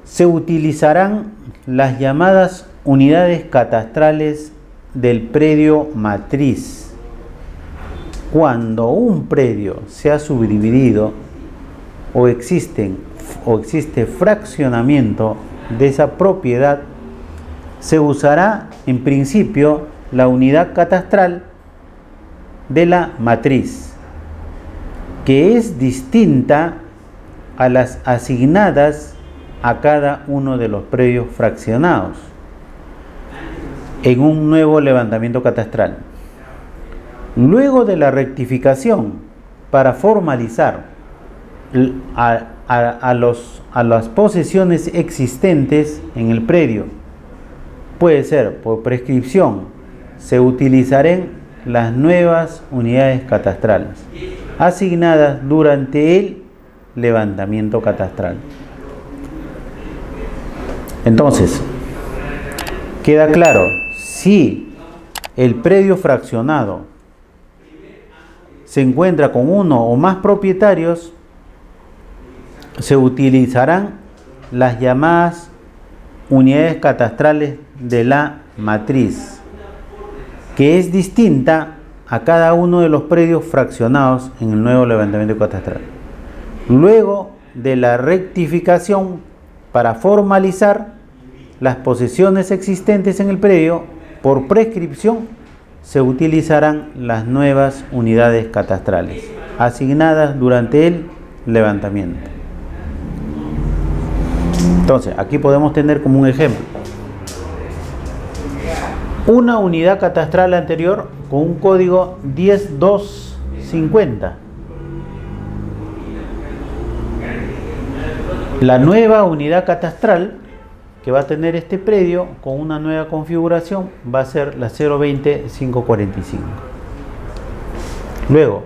se utilizarán las llamadas unidades catastrales del predio matriz. Cuando un predio se ha subdividido o, existen, o existe fraccionamiento de esa propiedad, se usará en principio la unidad catastral de la matriz, que es distinta a las asignadas a cada uno de los predios fraccionados en un nuevo levantamiento catastral. Luego de la rectificación, para formalizar a, las posesiones existentes en el predio, puede ser por prescripción, se utilizarán las nuevas unidades catastrales asignadas durante el levantamiento catastral. Entonces, queda claro, si el predio fraccionado se encuentra con uno o más propietarios, se utilizarán las llamadas unidades catastrales de la matriz, que es distinta a cada uno de los predios fraccionados en el nuevo levantamiento catastral. Luego de la rectificación para formalizar las posesiones existentes en el predio por prescripción se utilizarán las nuevas unidades catastrales asignadas durante el levantamiento. Entonces, aquí podemos tener como un ejemplo una unidad catastral anterior con un código 10250. La nueva unidad catastral que va a tener este predio con una nueva configuración va a ser la 020-545. Luego,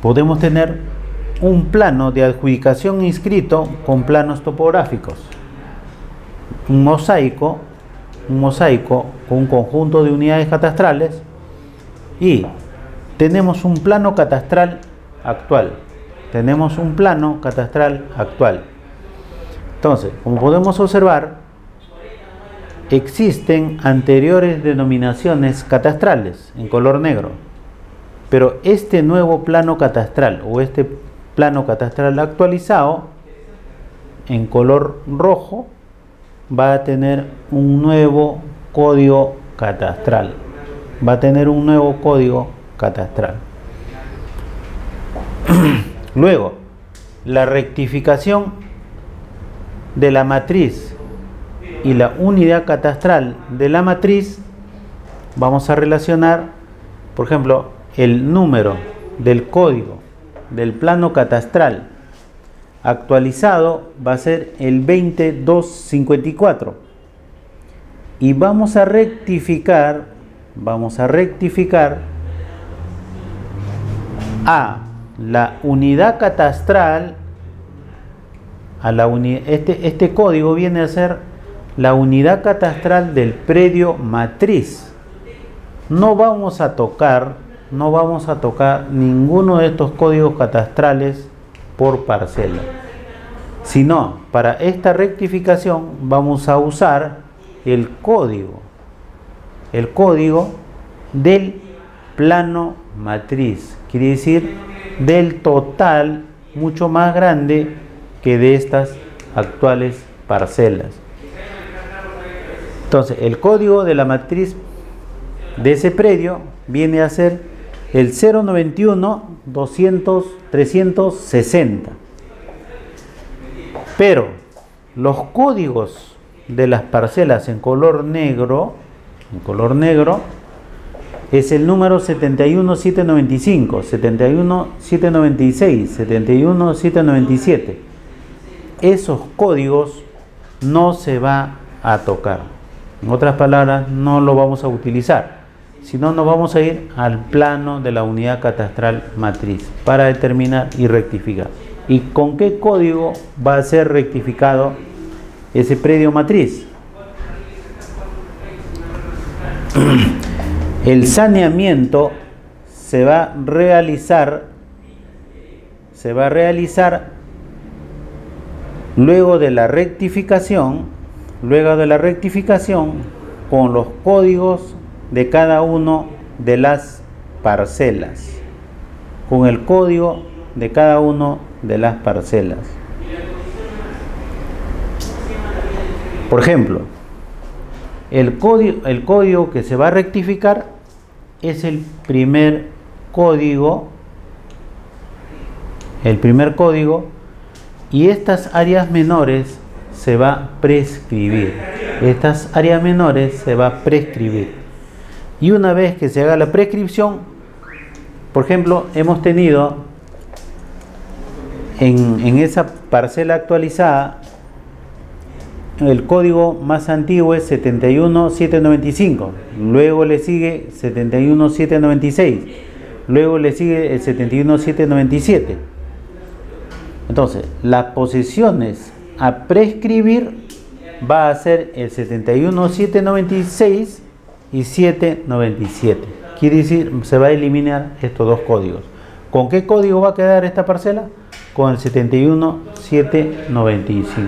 podemos tener un plano de adjudicación inscrito con planos topográficos. Un mosaico, un mosaico con un conjunto de unidades catastrales y tenemos un plano catastral actual. Tenemos un plano catastral actual. Entonces, como podemos observar, existen anteriores denominaciones catastrales en color negro, pero este nuevo plano catastral o este plano catastral actualizado en color rojo va a tener un nuevo código catastral. Va a tener un nuevo código catastral. Luego, la rectificación de la matriz y la unidad catastral de la matriz, vamos a relacionar, por ejemplo, el número del código del plano catastral actualizado va a ser el 20254 y vamos a rectificar vamos a rectificar a la unidad catastral a la este, este código viene a ser la unidad catastral del predio matriz. No vamos a tocar no vamos a tocar ninguno de estos códigos catastrales por parcela. Sino para esta rectificación vamos a usar el código el código del plano matriz. Quiere decir del total mucho más grande que de estas actuales parcelas. Entonces el código de la matriz de ese predio viene a ser el 091 200 360 pero los códigos de las parcelas en color negro en color negro es el número 71795 71796 71797 esos códigos no se va a tocar en otras palabras no lo vamos a utilizar si no, nos vamos a ir al plano de la unidad catastral matriz para determinar y rectificar. ¿Y con qué código va a ser rectificado ese predio matriz? El saneamiento se va a realizar se va a realizar luego de la rectificación, luego de la rectificación con los códigos de cada uno de las parcelas, con el código de cada uno de las parcelas. Por ejemplo, el código, el código que se va a rectificar es el primer código, el primer código, y estas áreas menores se va a prescribir. Estas áreas menores se va a prescribir. Y una vez que se haga la prescripción, por ejemplo, hemos tenido en, esa parcela actualizada, el código más antiguo es 71795, luego le sigue 71796, luego le sigue el 71797. Entonces, las posiciones a prescribir va a ser el 71796 y 797. Quiere decir, se va a eliminar estos dos códigos. ¿Con qué código va a quedar esta parcela? Con el 71795.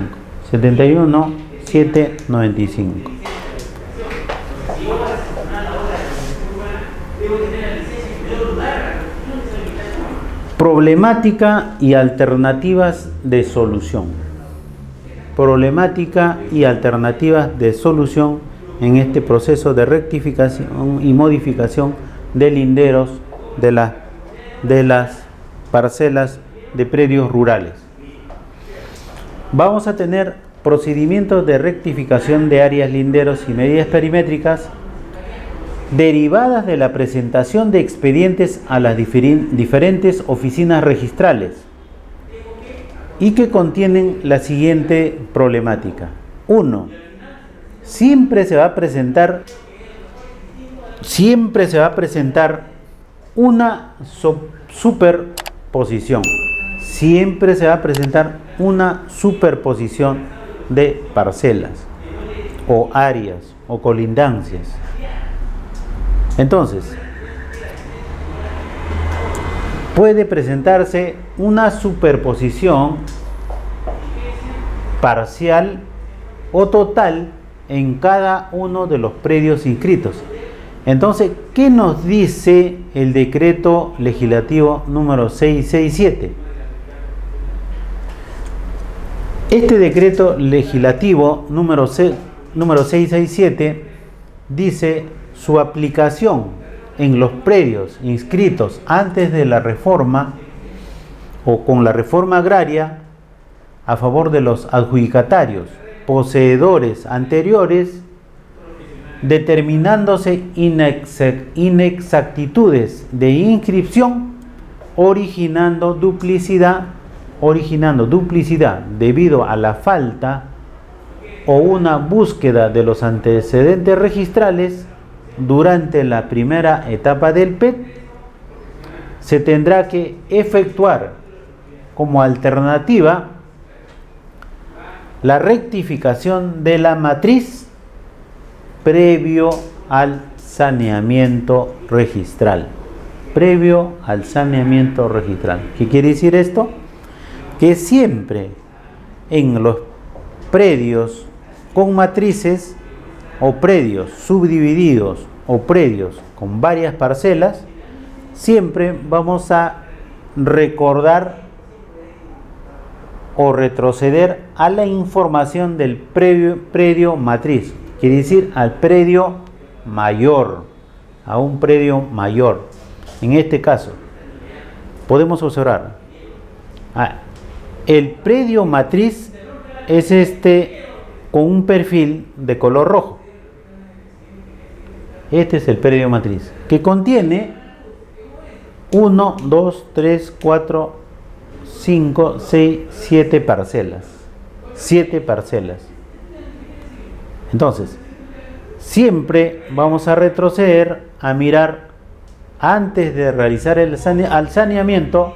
71795. Problemática y alternativas de solución. Problemática y alternativas de solución en este proceso de rectificación y modificación de linderos de, la, de las parcelas de predios rurales. Vamos a tener procedimientos de rectificación de áreas linderos y medidas perimétricas derivadas de la presentación de expedientes a las diferentes oficinas registrales y que contienen la siguiente problemática. 1 siempre se va a presentar, siempre se va a presentar una superposición. Siempre se va a presentar una superposición de parcelas o áreas o colindancias. Entonces, puede presentarse una superposición parcial o total en cada uno de los predios inscritos. Entonces, ¿qué nos dice el decreto legislativo número 667? Este decreto legislativo número, número 667 dice su aplicación en los predios inscritos antes de la reforma o con la reforma agraria a favor de los adjudicatarios, poseedores anteriores, determinándose inexactitudes de inscripción, originando duplicidad, originando duplicidad debido a la falta o una búsqueda de los antecedentes registrales durante la primera etapa del PET, se tendrá que efectuar como alternativa la rectificación de la matriz previo al saneamiento registral. Previo al saneamiento registral. ¿Qué quiere decir esto? Que siempre en los predios con matrices o predios subdivididos o predios con varias parcelas, siempre vamos a recordar o retroceder a la información del predio, matriz, quiere decir al predio mayor, a un predio mayor. En este caso, podemos observar, ah, el predio matriz es este con un perfil de color rojo. Este es el predio matriz, que contiene 1, 2, 3, 4, 5, 6, 7 parcelas. 7 parcelas. Entonces, siempre vamos a retroceder a mirar antes de realizar el al saneamiento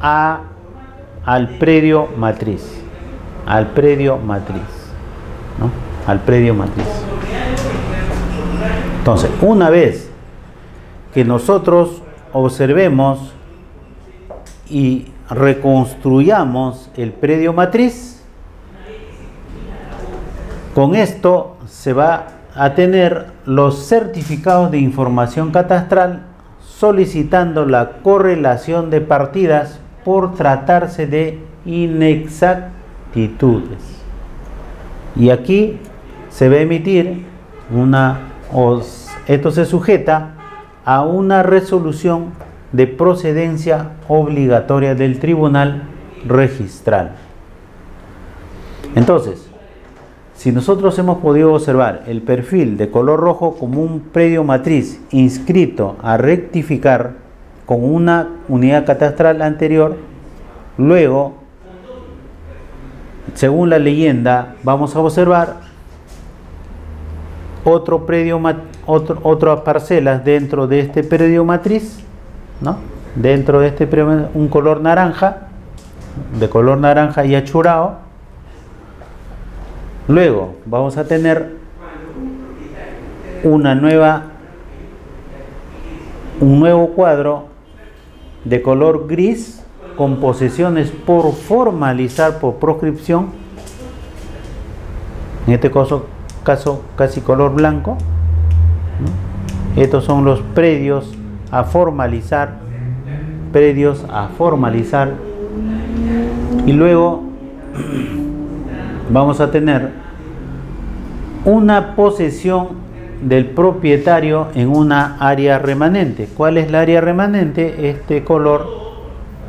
a, al predio matriz. Al predio matriz. ¿no? Al predio matriz. Entonces, una vez que nosotros observemos y reconstruyamos el predio matriz, con esto se va a tener los certificados de información catastral solicitando la correlación de partidas por tratarse de inexactitudes. Y aquí se va a emitir una, esto se sujeta a una resolución de procedencia obligatoria del tribunal registral. Entonces, si nosotros hemos podido observar el perfil de color rojo como un predio matriz inscrito a rectificar con una unidad catastral anterior, luego, según la leyenda, vamos a observar otro predio, otro, otras parcelas dentro de este predio matriz Dentro de este un color naranja, de color naranja y achurado. Luego vamos a tener una nueva un nuevo cuadro de color gris con posesiones por formalizar por proscripción en este caso, caso casi color blanco estos son los predios a formalizar, predios a formalizar y luego vamos a tener una posesión del propietario en una área remanente. ¿Cuál es la área remanente? Este color,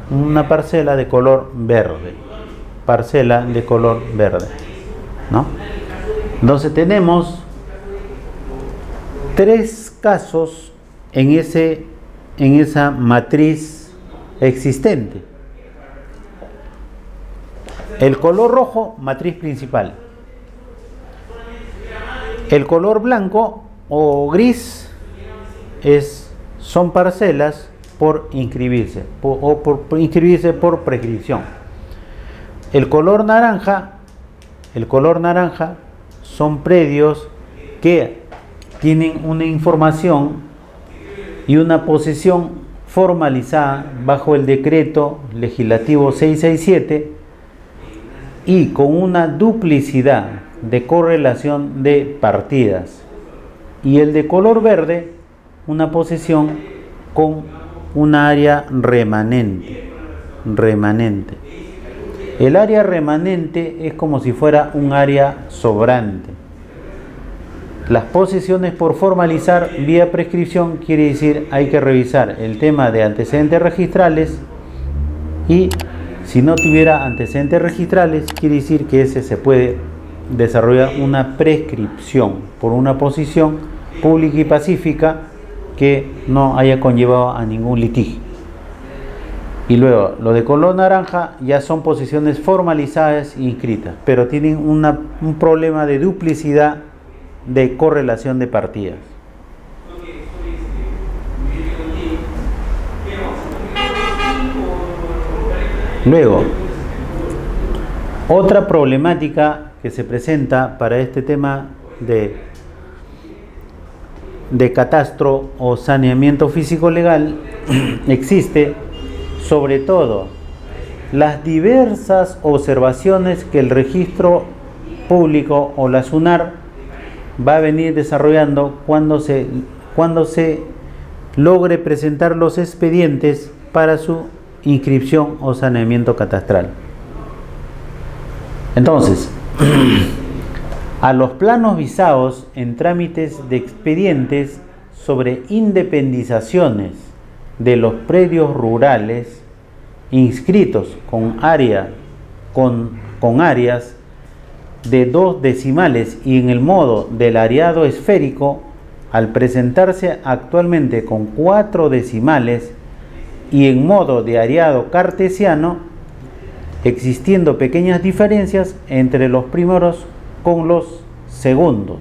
una parcela de color verde. Parcela de color verde. ¿no? Entonces tenemos tres casos en ese en esa matriz existente. El color rojo, matriz principal. El color blanco o gris es, son parcelas por inscribirse o por inscribirse por prescripción. El color naranja, el color naranja son predios que tienen una información y una posesión formalizada bajo el decreto legislativo 667 y con una duplicidad de correlación de partidas. Y el de color verde una posición con una área remanente remanente el área remanente es como si fuera un área sobrante las posiciones por formalizar vía prescripción quiere decir hay que revisar el tema de antecedentes registrales y si no tuviera antecedentes registrales quiere decir que ese se puede desarrollar una prescripción por una posición pública y pacífica que no haya conllevado a ningún litigio. Y luego, lo de color naranja ya son posiciones formalizadas e inscritas, pero tienen un problema de duplicidad de correlación de partidas. Luego, otra problemática que se presenta para este tema de, de catastro o saneamiento físico legal existe sobre todo las diversas observaciones que el registro público o la SUNAR va a venir desarrollando cuando se, cuando se logre presentar los expedientes para su inscripción o saneamiento catastral. Entonces, a los planos visados en trámites de expedientes sobre independizaciones de los predios rurales inscritos con, con áreas de dos decimales y en el modo del areado esférico, al presentarse actualmente con cuatro decimales y en modo de areado cartesiano, existiendo pequeñas diferencias entre los primeros con los segundos.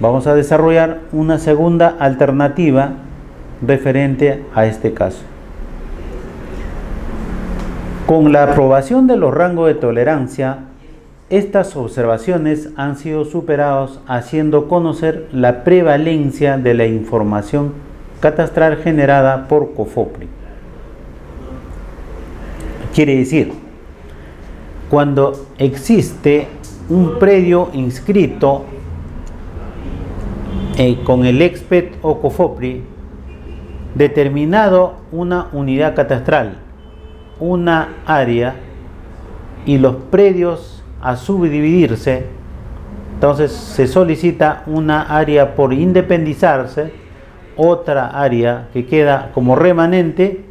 Vamos a desarrollar una segunda alternativa referente a este caso. Con la aprobación de los rangos de tolerancia, estas observaciones han sido superadas haciendo conocer la prevalencia de la información catastral generada por COFOPRI. Quiere decir, cuando existe un predio inscrito eh, con el EXPET o COFOPRI, determinado una unidad catastral, una área y los predios a subdividirse, entonces se solicita una área por independizarse, otra área que queda como remanente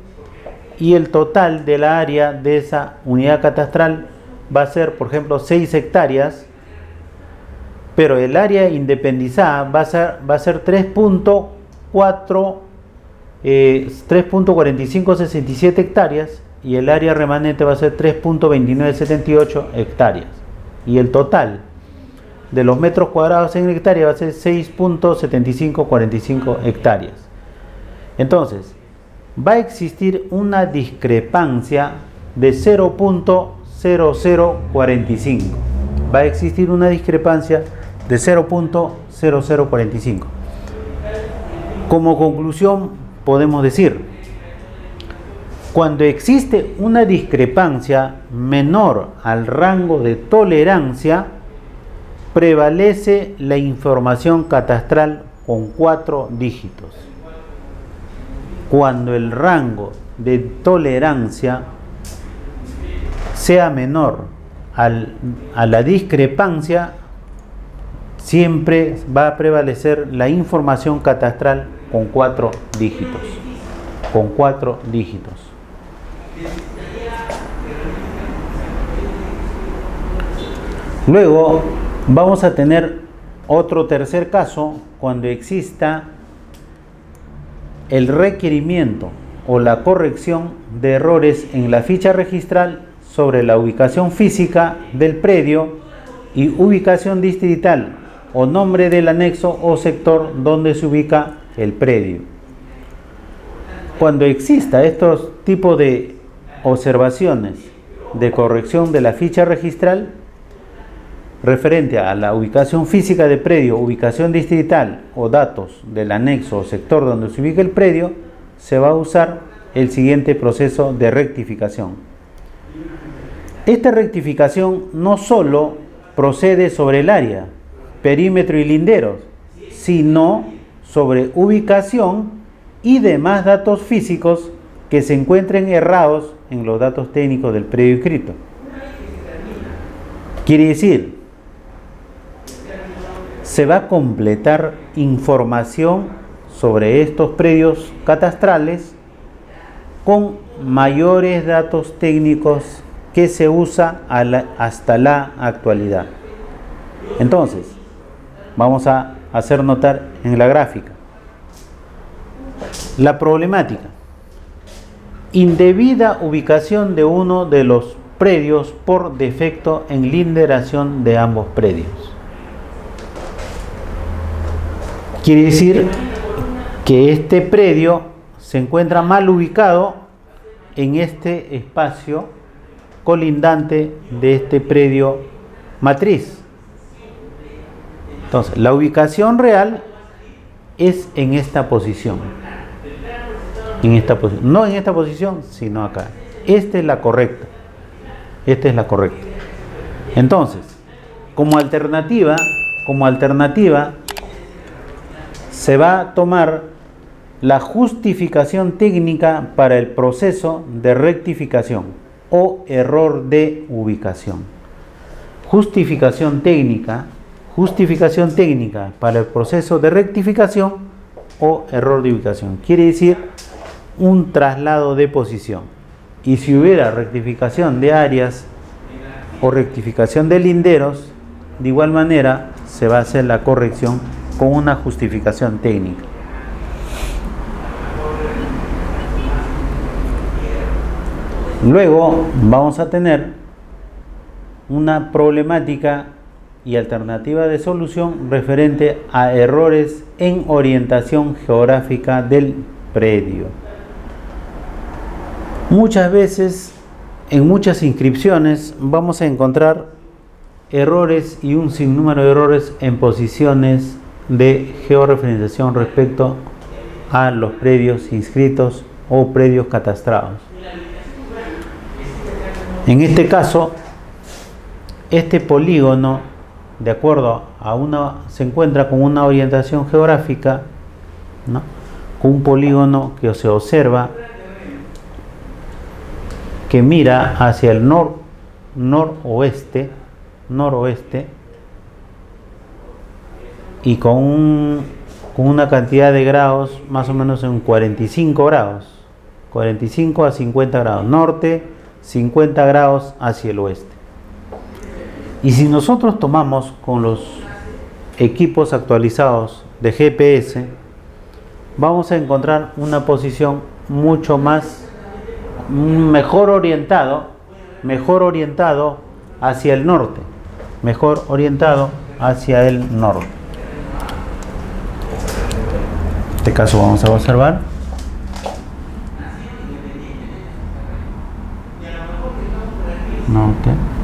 y el total de la área de esa unidad catastral va a ser, por ejemplo, 6 hectáreas, pero el área independizada va a ser, va a ser 3.4 3.4567 eh, hectáreas y el área remanente va a ser 3.2978 hectáreas. Y el total de los metros cuadrados en hectárea va a ser 6.7545 hectáreas. Entonces, va a existir una discrepancia de 0.0045. Va a existir una discrepancia de 0.0045. Como conclusión, podemos decir, cuando existe una discrepancia menor al rango de tolerancia, prevalece la información catastral con cuatro dígitos. Cuando el rango de tolerancia sea menor a la discrepancia, siempre va a prevalecer la información catastral con cuatro dígitos. Con cuatro dígitos. Luego vamos a tener otro tercer caso cuando exista el requerimiento o la corrección de errores en la ficha registral sobre la ubicación física del predio y ubicación distrital o nombre del anexo o sector donde se ubica el predio. Cuando exista estos tipos de observaciones de corrección de la ficha registral, referente a la ubicación física de predio, ubicación distrital o datos del anexo o sector donde se ubica el predio, se va a usar el siguiente proceso de rectificación. Esta rectificación no solo procede sobre el área, perímetro y linderos, sino sobre ubicación y demás datos físicos que se encuentren errados en los datos técnicos del predio escrito. Quiere decir, se va a completar información sobre estos predios catastrales con mayores datos técnicos que se usa hasta la actualidad. Entonces, vamos a hacer notar en la gráfica la problemática. Indebida ubicación de uno de los predios por defecto en linderación de ambos predios. Quiere decir que este predio se encuentra mal ubicado en este espacio colindante de este predio matriz. Entonces, la ubicación real es en esta posición. En esta posición. No en esta posición, sino acá. Esta es la correcta. Esta es la correcta. Entonces, como alternativa, como alternativa, se va a tomar la justificación técnica para el proceso de rectificación o error de ubicación. Justificación técnica, justificación técnica para el proceso de rectificación o error de ubicación. Quiere decir un traslado de posición. Y si hubiera rectificación de áreas o rectificación de linderos, de igual manera se va a hacer la corrección con una justificación técnica. Luego vamos a tener una problemática y alternativa de solución referente a errores en orientación geográfica del predio. Muchas veces, en muchas inscripciones, vamos a encontrar errores y un sinnúmero de errores en posiciones de georreferenciación respecto a los predios inscritos o predios catastrados. En este caso, este polígono, de acuerdo a una, se encuentra con una orientación geográfica, con un polígono que se observa que mira hacia el nor, noroeste, noroeste, y con, con una cantidad de grados más o menos en 45 grados, 45 a 50 grados norte, 50 grados hacia el oeste. Y si nosotros tomamos con los equipos actualizados de GPS, vamos a encontrar una posición mucho más, mejor orientado, mejor orientado hacia el norte, mejor orientado hacia el norte. este caso vamos a observar norte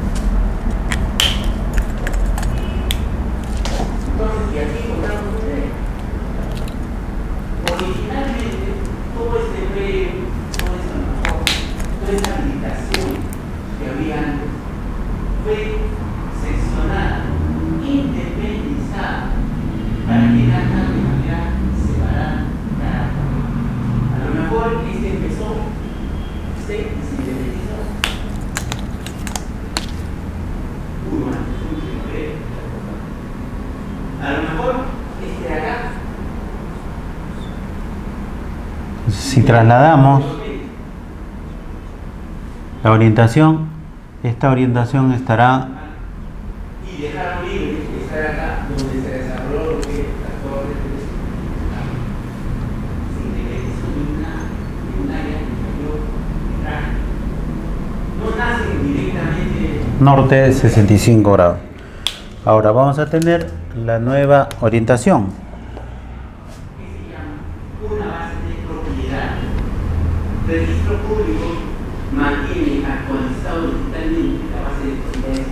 trasladamos la orientación, esta orientación estará norte 65 grados. Ahora vamos a tener la nueva orientación. Registro público mantiene actualizado digitalmente la base de posibilidades.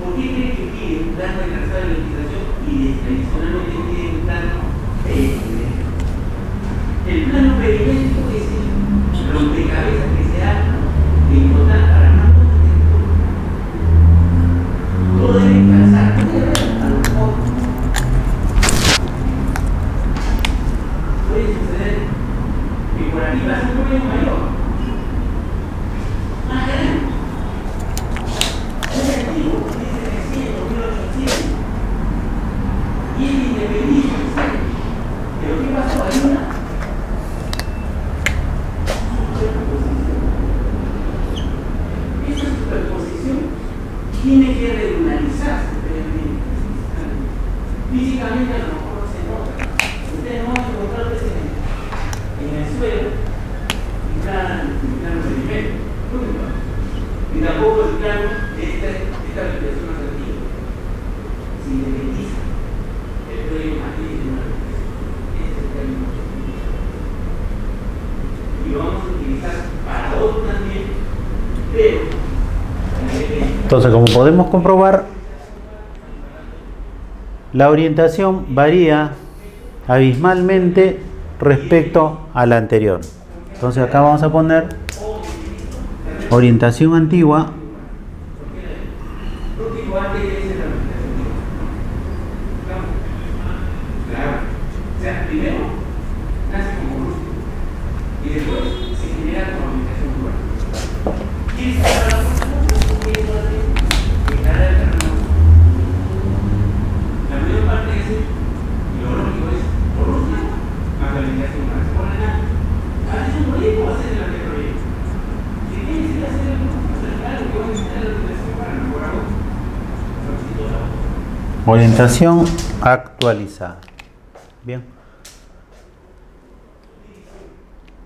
¿Por qué cree que pide un plano de trazado de legislación y adicionalmente pide un plano perimétrico? El plano perimétrico es el rompecabezas que se da de importante para más territorio. tiene đi bán nguyên mấy rồi entonces, como podemos comprobar, la orientación varía abismalmente respecto a la anterior. Entonces acá vamos a poner orientación antigua Orientación actualizada. Bien.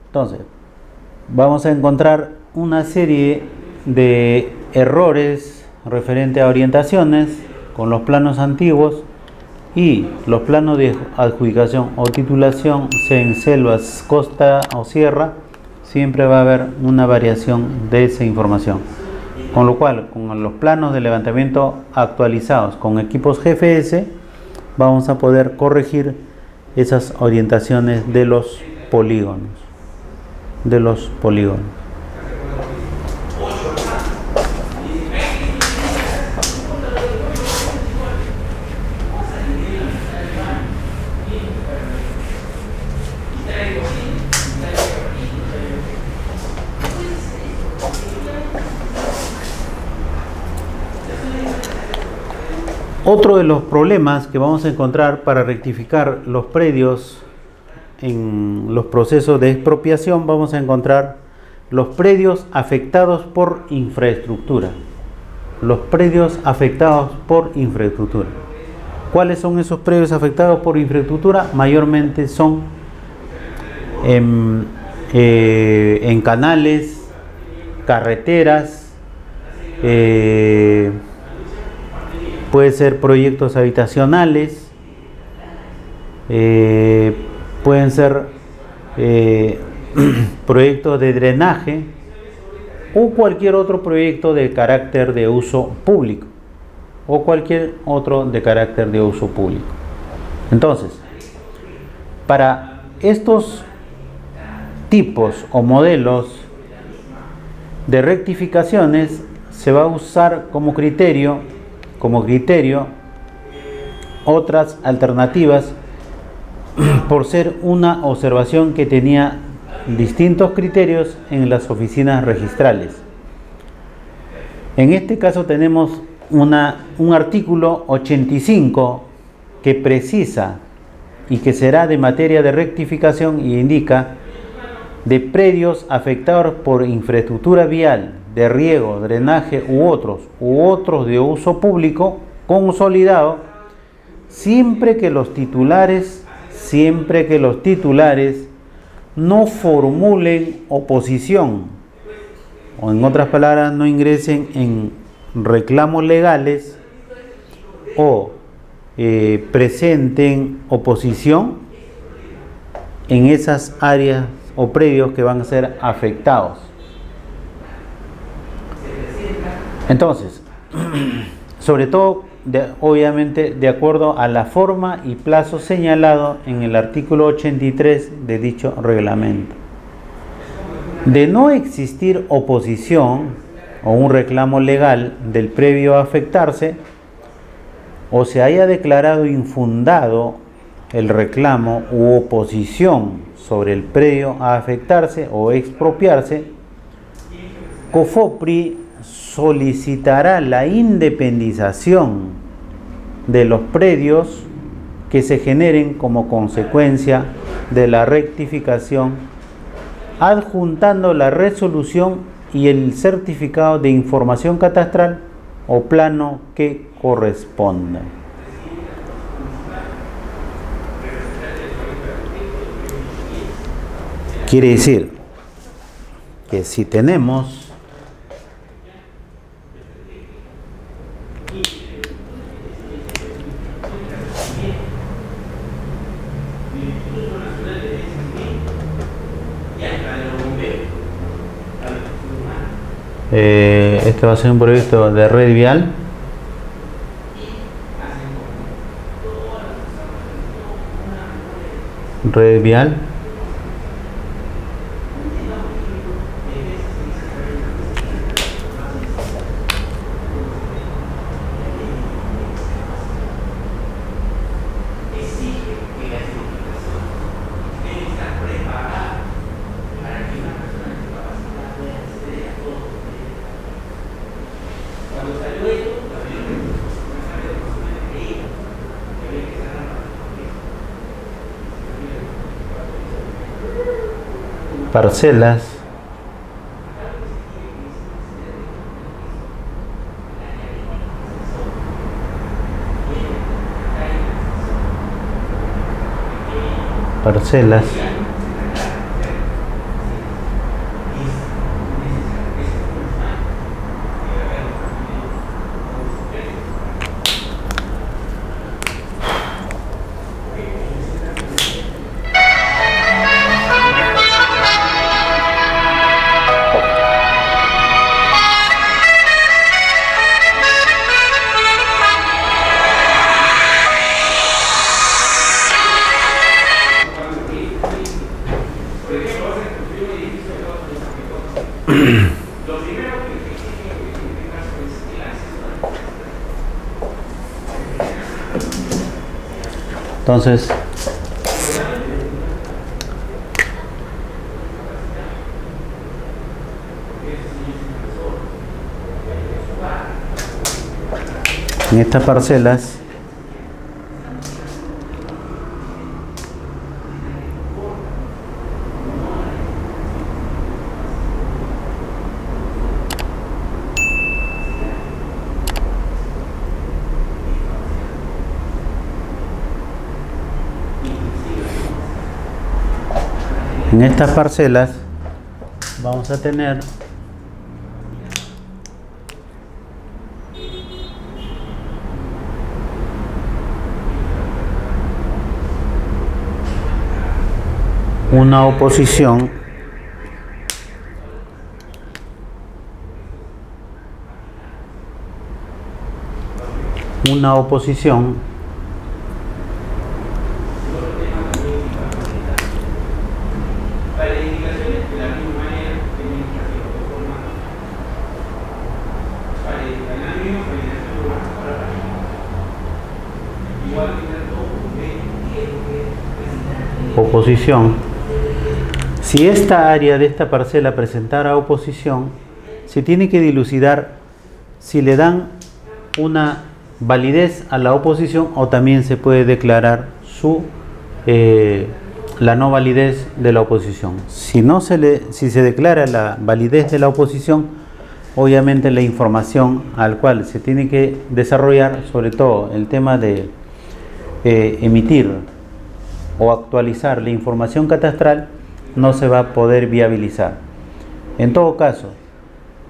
Entonces, vamos a encontrar una serie de errores referente a orientaciones con los planos antiguos y los planos de adjudicación o titulación, sea en selvas, costa o sierra, siempre va a haber una variación de esa información. Con lo cual, con los planos de levantamiento actualizados con equipos GFS, vamos a poder corregir esas orientaciones de los polígonos. De los polígonos. Otro de los problemas que vamos a encontrar para rectificar los predios en los procesos de expropiación, vamos a encontrar los predios afectados por infraestructura. Los predios afectados por infraestructura. ¿Cuáles son esos predios afectados por infraestructura? Mayormente son en, eh, canales, carreteras, eh, puede ser proyectos habitacionales, eh, pueden ser eh, proyectos de drenaje o cualquier otro proyecto de carácter de uso público o cualquier otro de carácter de uso público. Entonces, para estos tipos o modelos de rectificaciones se va a usar como criterio como criterio otras alternativas por ser una observación que tenía distintos criterios en las oficinas registrales. En este caso tenemos una, un artículo 85 que precisa y que será de materia de rectificación y indica de predios afectados por infraestructura vial de riego, drenaje u otros, u otros de uso público consolidado, siempre que los titulares, siempre que los titulares no formulen oposición, o en otras palabras, no ingresen en reclamos legales o eh, presenten oposición en esas áreas o predios que van a ser afectados. Entonces, sobre todo, obviamente, de acuerdo a la forma y plazo señalado en el artículo 83 de dicho reglamento. De no existir oposición o un reclamo legal del previo a afectarse, o se haya declarado infundado el reclamo u oposición sobre el previo a afectarse o expropiarse, COFOPRI solicitará la independización de los predios que se generen como consecuencia de la rectificación, adjuntando la resolución y el certificado de información catastral o plano que corresponda. Quiere decir que si tenemos Eh, este va a ser un proyecto de red vial. Red vial. Parcelas. Parcelas Entonces, en estas parcelas estas parcelas vamos a tener una oposición una oposición si esta área de esta parcela presentara oposición, se tiene que dilucidar si le dan una validez a la oposición o también se puede declarar su eh, la no validez de la oposición. Si no se le, si se declara la validez de la oposición, obviamente la información al cual se tiene que desarrollar, sobre todo el tema de eh, emitir o actualizar la información catastral no se va a poder viabilizar. En todo caso,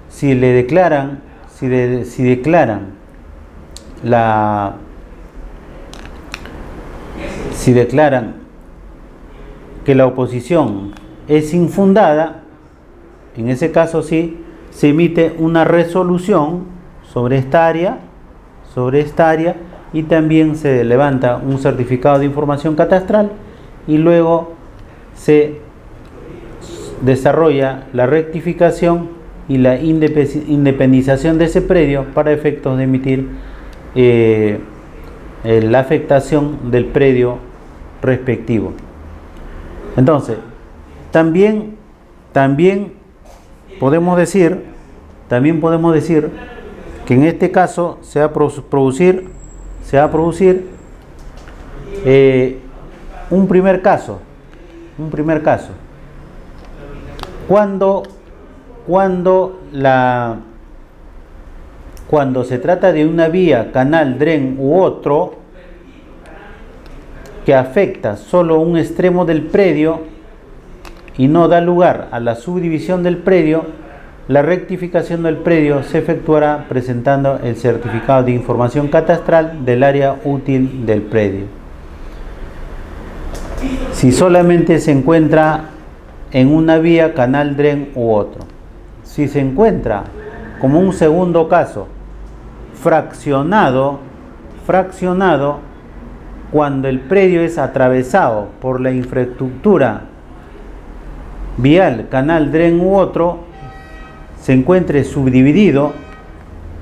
si le declaran, si, si declaran la si declaran que la oposición es infundada, en ese caso sí se emite una resolución sobre esta área, sobre esta área y también se levanta un certificado de información catastral y luego se desarrolla la rectificación y la independización de ese predio para efectos de emitir eh, eh, la afectación del predio respectivo. Entonces, también, también podemos decir, también podemos decir que en este caso se va a producir se va a producir eh, un primer caso, un primer caso. Cuando, cuando la, cuando se trata de una vía, canal, dren u otro que afecta solo un extremo del predio y no da lugar a la subdivisión del predio, la rectificación del predio se efectuará presentando el certificado de información catastral del área útil del predio. Si solamente se encuentra en una vía, canal, dren u otro. Si se encuentra como un segundo caso fraccionado, fraccionado cuando el predio es atravesado por la infraestructura vial, canal, dren u otro, se encuentre subdividido,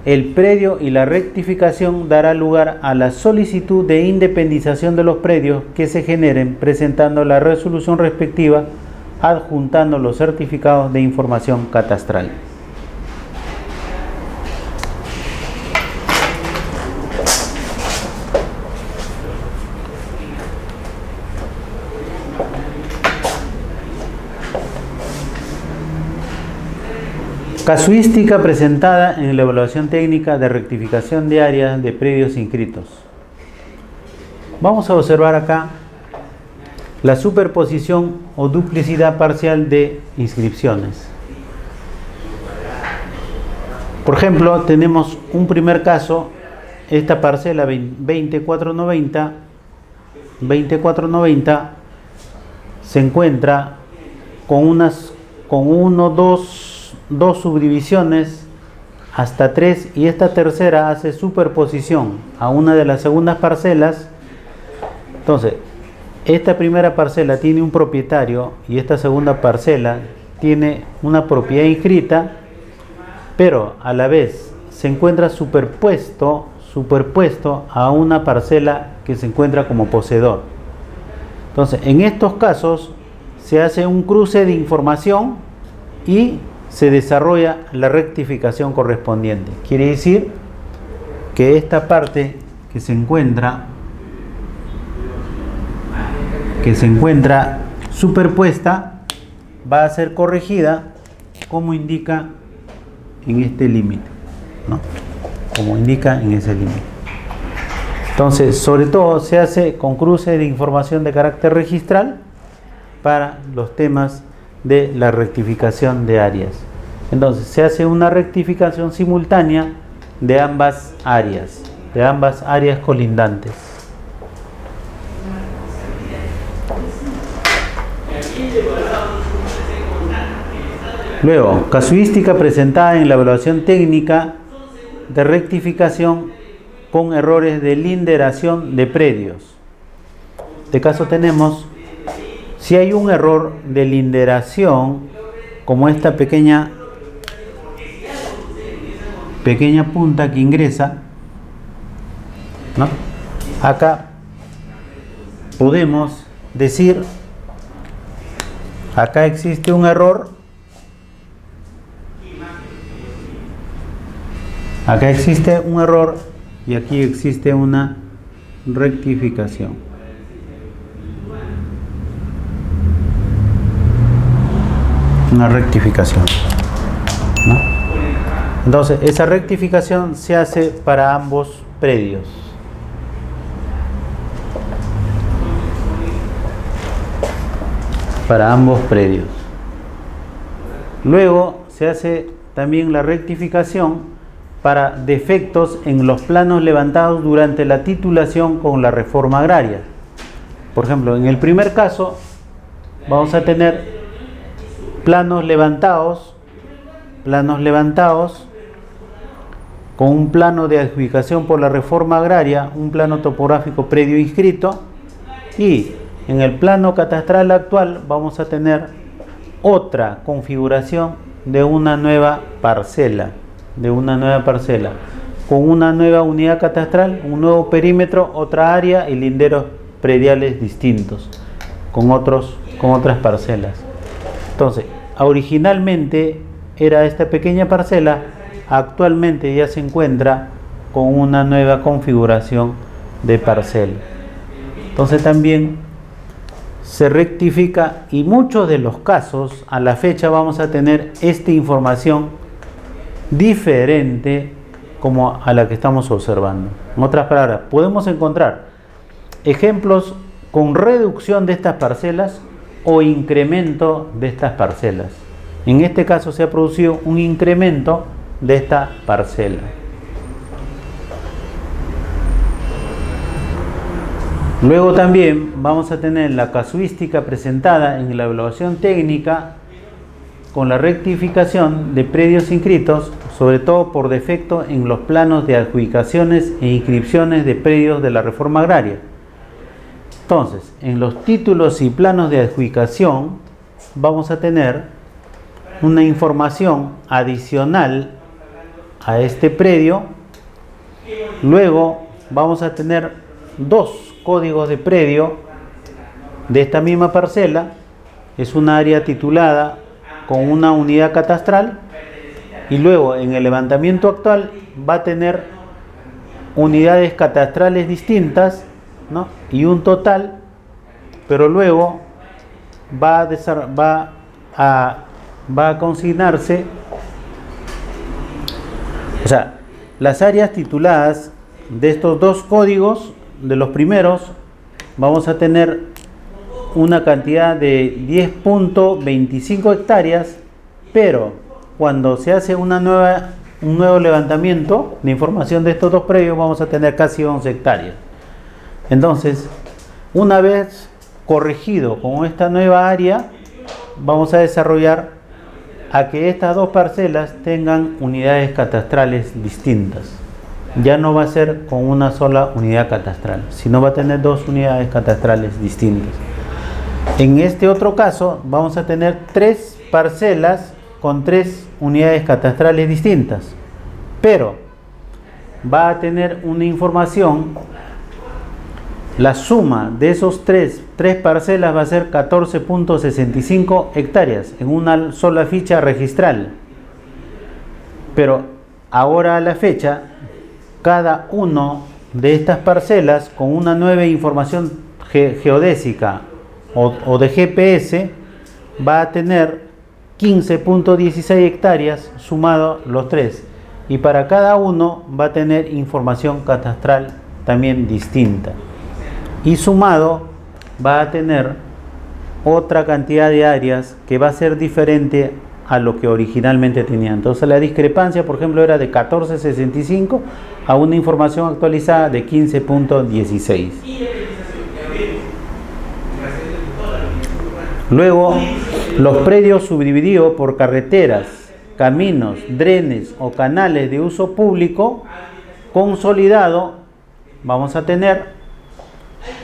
el predio y la rectificación dará lugar a la solicitud de independización de los predios que se generen presentando la resolución respectiva adjuntando los certificados de información catastral. Casuística presentada en la evaluación técnica de rectificación áreas de predios inscritos. Vamos a observar acá la superposición o duplicidad parcial de inscripciones. Por ejemplo, tenemos un primer caso, esta parcela 2490, 2490 se encuentra con unas con uno, dos dos subdivisiones hasta tres y esta tercera hace superposición a una de las segundas parcelas. Entonces, esta primera parcela tiene un propietario y esta segunda parcela tiene una propiedad inscrita, pero a la vez se encuentra superpuesto, superpuesto a una parcela que se encuentra como poseedor. Entonces, en estos casos se hace un cruce de información y se desarrolla la rectificación correspondiente. Quiere decir que esta parte que se encuentra que se encuentra superpuesta va a ser corregida como indica en este límite, ¿no? Como indica en ese límite. Entonces, sobre todo se hace con cruce de información de carácter registral para los temas de la rectificación de áreas. Entonces se hace una rectificación simultánea de ambas áreas, de ambas áreas colindantes. Luego, casuística presentada en la evaluación técnica de rectificación con errores de linderación de predios. De este caso tenemos si hay un error de linderación, como esta pequeña, pequeña punta que ingresa, acá podemos decir, acá existe un error, acá existe un error y aquí existe una rectificación. Una rectificación. Entonces, esa rectificación se hace para ambos predios. Para ambos predios. Luego se hace también la rectificación para defectos en los planos levantados durante la titulación con la reforma agraria. Por ejemplo, en el primer caso vamos a tener planos levantados, planos levantados con un plano de adjudicación por la reforma agraria, un plano topográfico predio inscrito y en el plano catastral actual vamos a tener otra configuración de una nueva parcela, de una nueva parcela, con una nueva unidad catastral, un nuevo perímetro, otra área y linderos prediales distintos, con, otros, con otras parcelas. Entonces, originalmente era esta pequeña parcela, actualmente ya se encuentra con una nueva configuración de parcela. Entonces también se rectifica y muchos de los casos a la fecha vamos a tener esta información diferente como a la que estamos observando. En otras palabras, podemos encontrar ejemplos con reducción de estas parcelas o incremento de estas parcelas. En este caso se ha producido un incremento de esta parcela. Luego también vamos a tener la casuística presentada en la evaluación técnica con la rectificación de predios inscritos, sobre todo por defecto en los planos de adjudicaciones e inscripciones de predios de la reforma agraria. Entonces, en los títulos y planos de adjudicación vamos a tener una información adicional a este predio. Luego vamos a tener dos códigos de predio de esta misma parcela. Es un área titulada con una unidad catastral y luego en el levantamiento actual va a tener unidades catastrales distintas y un total, pero luego va a, va va a consignarse, o sea, las áreas tituladas de estos dos códigos, de los primeros, vamos a tener una cantidad de 10.25 hectáreas, pero cuando se hace una nueva, un nuevo levantamiento de información de estos dos predios, vamos a tener casi 11 hectáreas. Entonces, una vez corregido con esta nueva área, vamos a desarrollar a que estas dos parcelas tengan unidades catastrales distintas. Ya no va a ser con una sola unidad catastral, sino va a tener dos unidades catastrales distintas. En este otro caso vamos a tener tres parcelas con tres unidades catastrales distintas, pero va a tener una información la suma de esos tres, tres parcelas va a ser 14.65 hectáreas en una sola ficha registral. Pero ahora a la fecha, cada uno de estas parcelas con una nueva información geodésica o, o de GPS va a tener 15.16 hectáreas sumado los tres. Y para cada uno va a tener información catastral también distinta y sumado va a tener otra cantidad de áreas que va a ser diferente a lo que originalmente tenía. Entonces la discrepancia, por ejemplo, era de 14.65 a una información actualizada de 15.16. Luego, los predios subdivididos por carreteras, caminos, drenes o canales de uso público consolidado, vamos a tener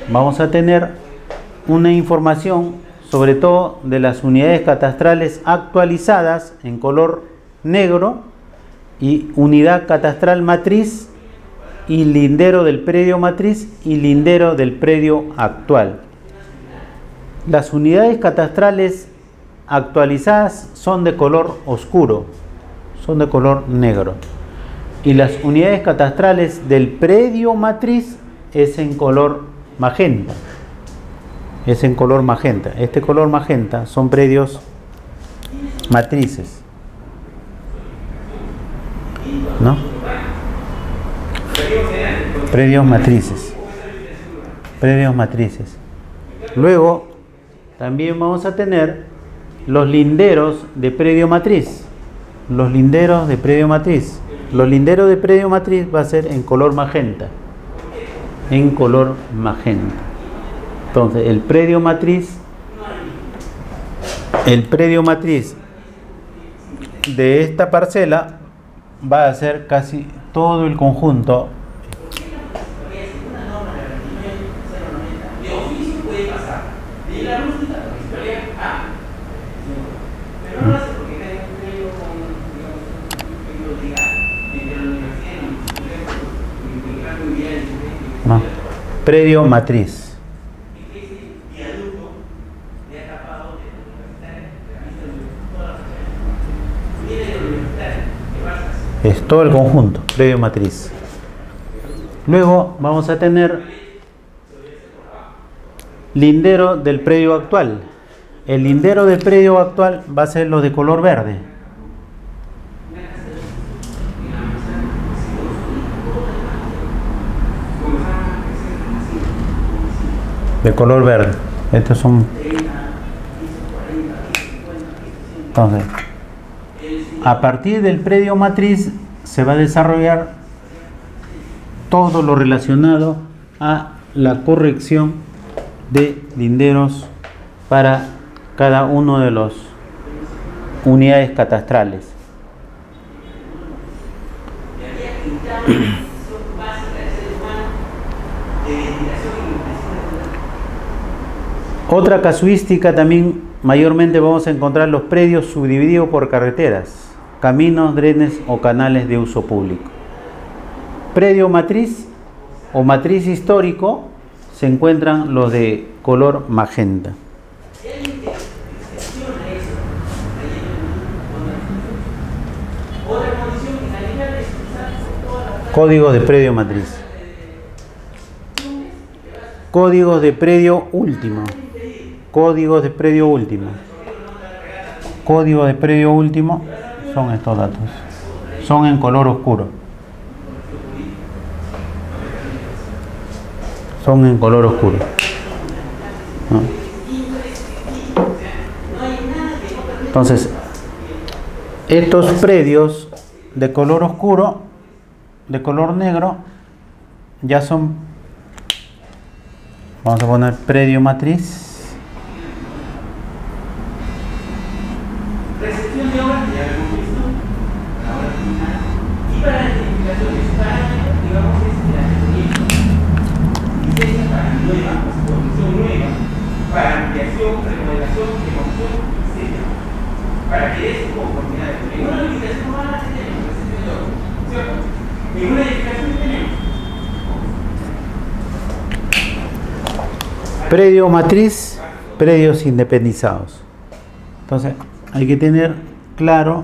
vamos a tener una información sobre todo de las unidades catastrales actualizadas en color negro y unidad catastral matriz y lindero del predio matriz y lindero del predio actual. Las unidades catastrales actualizadas son de color oscuro, son de color negro. Y las unidades catastrales del predio matriz es en color magenta. Es en color magenta. Este color magenta son predios matrices. ¿No? Predios matrices. Predios matrices. Luego, también vamos a tener los linderos de predio matriz. Los linderos de predio matriz. Los linderos de predio matriz va a ser en color magenta en color magenta. Entonces, el predio matriz, el predio matriz de esta parcela va a ser casi todo el conjunto Predio matriz. Es todo el conjunto, predio matriz. Luego vamos a tener lindero del predio actual. El lindero del predio actual va a ser lo de color verde. De color verde. Estos son. Entonces, a partir del predio matriz se va a desarrollar todo lo relacionado a la corrección de linderos para cada uno de los unidades catastrales. Otra casuística también mayormente vamos a encontrar los predios subdivididos por carreteras, caminos, drenes o canales de uso público. Predio matriz o matriz histórico se encuentran los de color magenta. Código de predio matriz. Códigos de predio último. Códigos de predio último. Código de predio último son estos datos. Son en color oscuro. Son en color oscuro. Entonces, estos predios de color oscuro, de color negro, ya son, vamos a poner predio matriz. Predio matriz, predios independizados. Entonces, hay que tener claro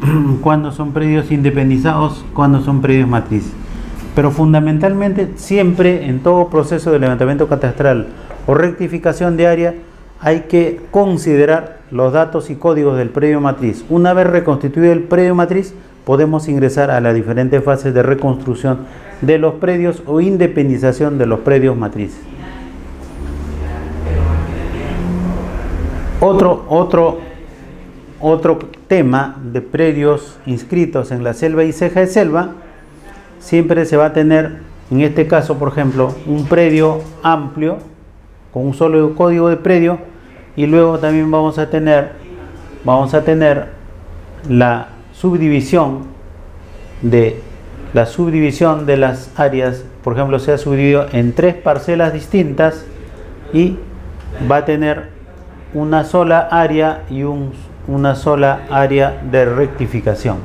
cuándo son predios independizados, cuándo son predios matriz. Pero fundamentalmente, siempre en todo proceso de levantamiento catastral o rectificación de área, hay que considerar los datos y códigos del predio matriz. Una vez reconstituido el predio matriz, podemos ingresar a las diferentes fases de reconstrucción de los predios o independización de los predios matrices. Otro, otro, otro tema de predios inscritos en la selva y ceja de selva, siempre se va a tener, en este caso, por ejemplo, un predio amplio, con un solo código de predio, y luego también vamos a tener, vamos a tener la subdivisión de la subdivisión de las áreas, por ejemplo, se ha subdividido en tres parcelas distintas y va a tener una sola área y una sola área de rectificación.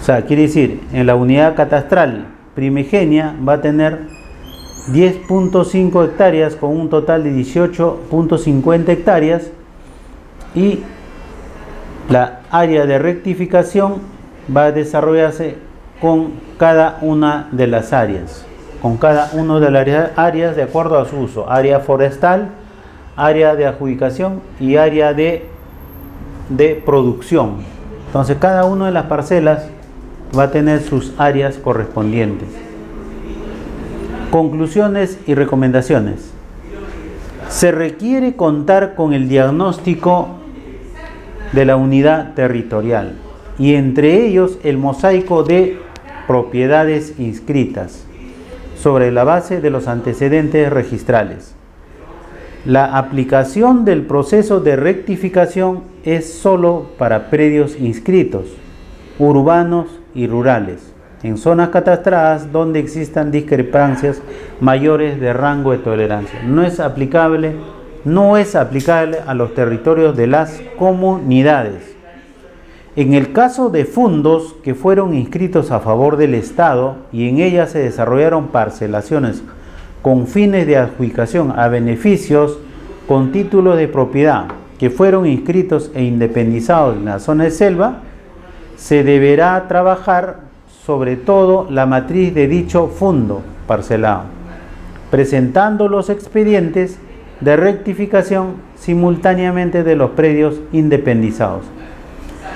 O sea, quiere decir, en la unidad catastral primigenia va a tener 10.5 hectáreas con un total de 18.50 hectáreas y la área de rectificación va a desarrollarse con cada una de las áreas, con cada una de las áreas de acuerdo a su uso, área forestal, área de adjudicación y área de, de producción. Entonces cada una de las parcelas va a tener sus áreas correspondientes. Conclusiones y recomendaciones. Se requiere contar con el diagnóstico de la unidad territorial y entre ellos el mosaico de propiedades inscritas sobre la base de los antecedentes registrales. La aplicación del proceso de rectificación es sólo para predios inscritos, urbanos y rurales, en zonas catastradas donde existan discrepancias mayores de rango de tolerancia. No es aplicable, no es aplicable a los territorios de las comunidades. En el caso de fundos que fueron inscritos a favor del Estado y en ellas se desarrollaron parcelaciones con fines de adjudicación a beneficios con títulos de propiedad que fueron inscritos e independizados en la zona de selva, se deberá trabajar sobre todo la matriz de dicho fondo parcelado, presentando los expedientes de rectificación simultáneamente de los predios independizados,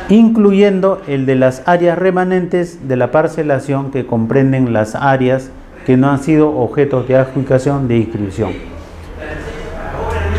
incluyendo el de las áreas remanentes de la parcelación que comprenden las áreas que no han sido objetos de adjudicación de inscripción.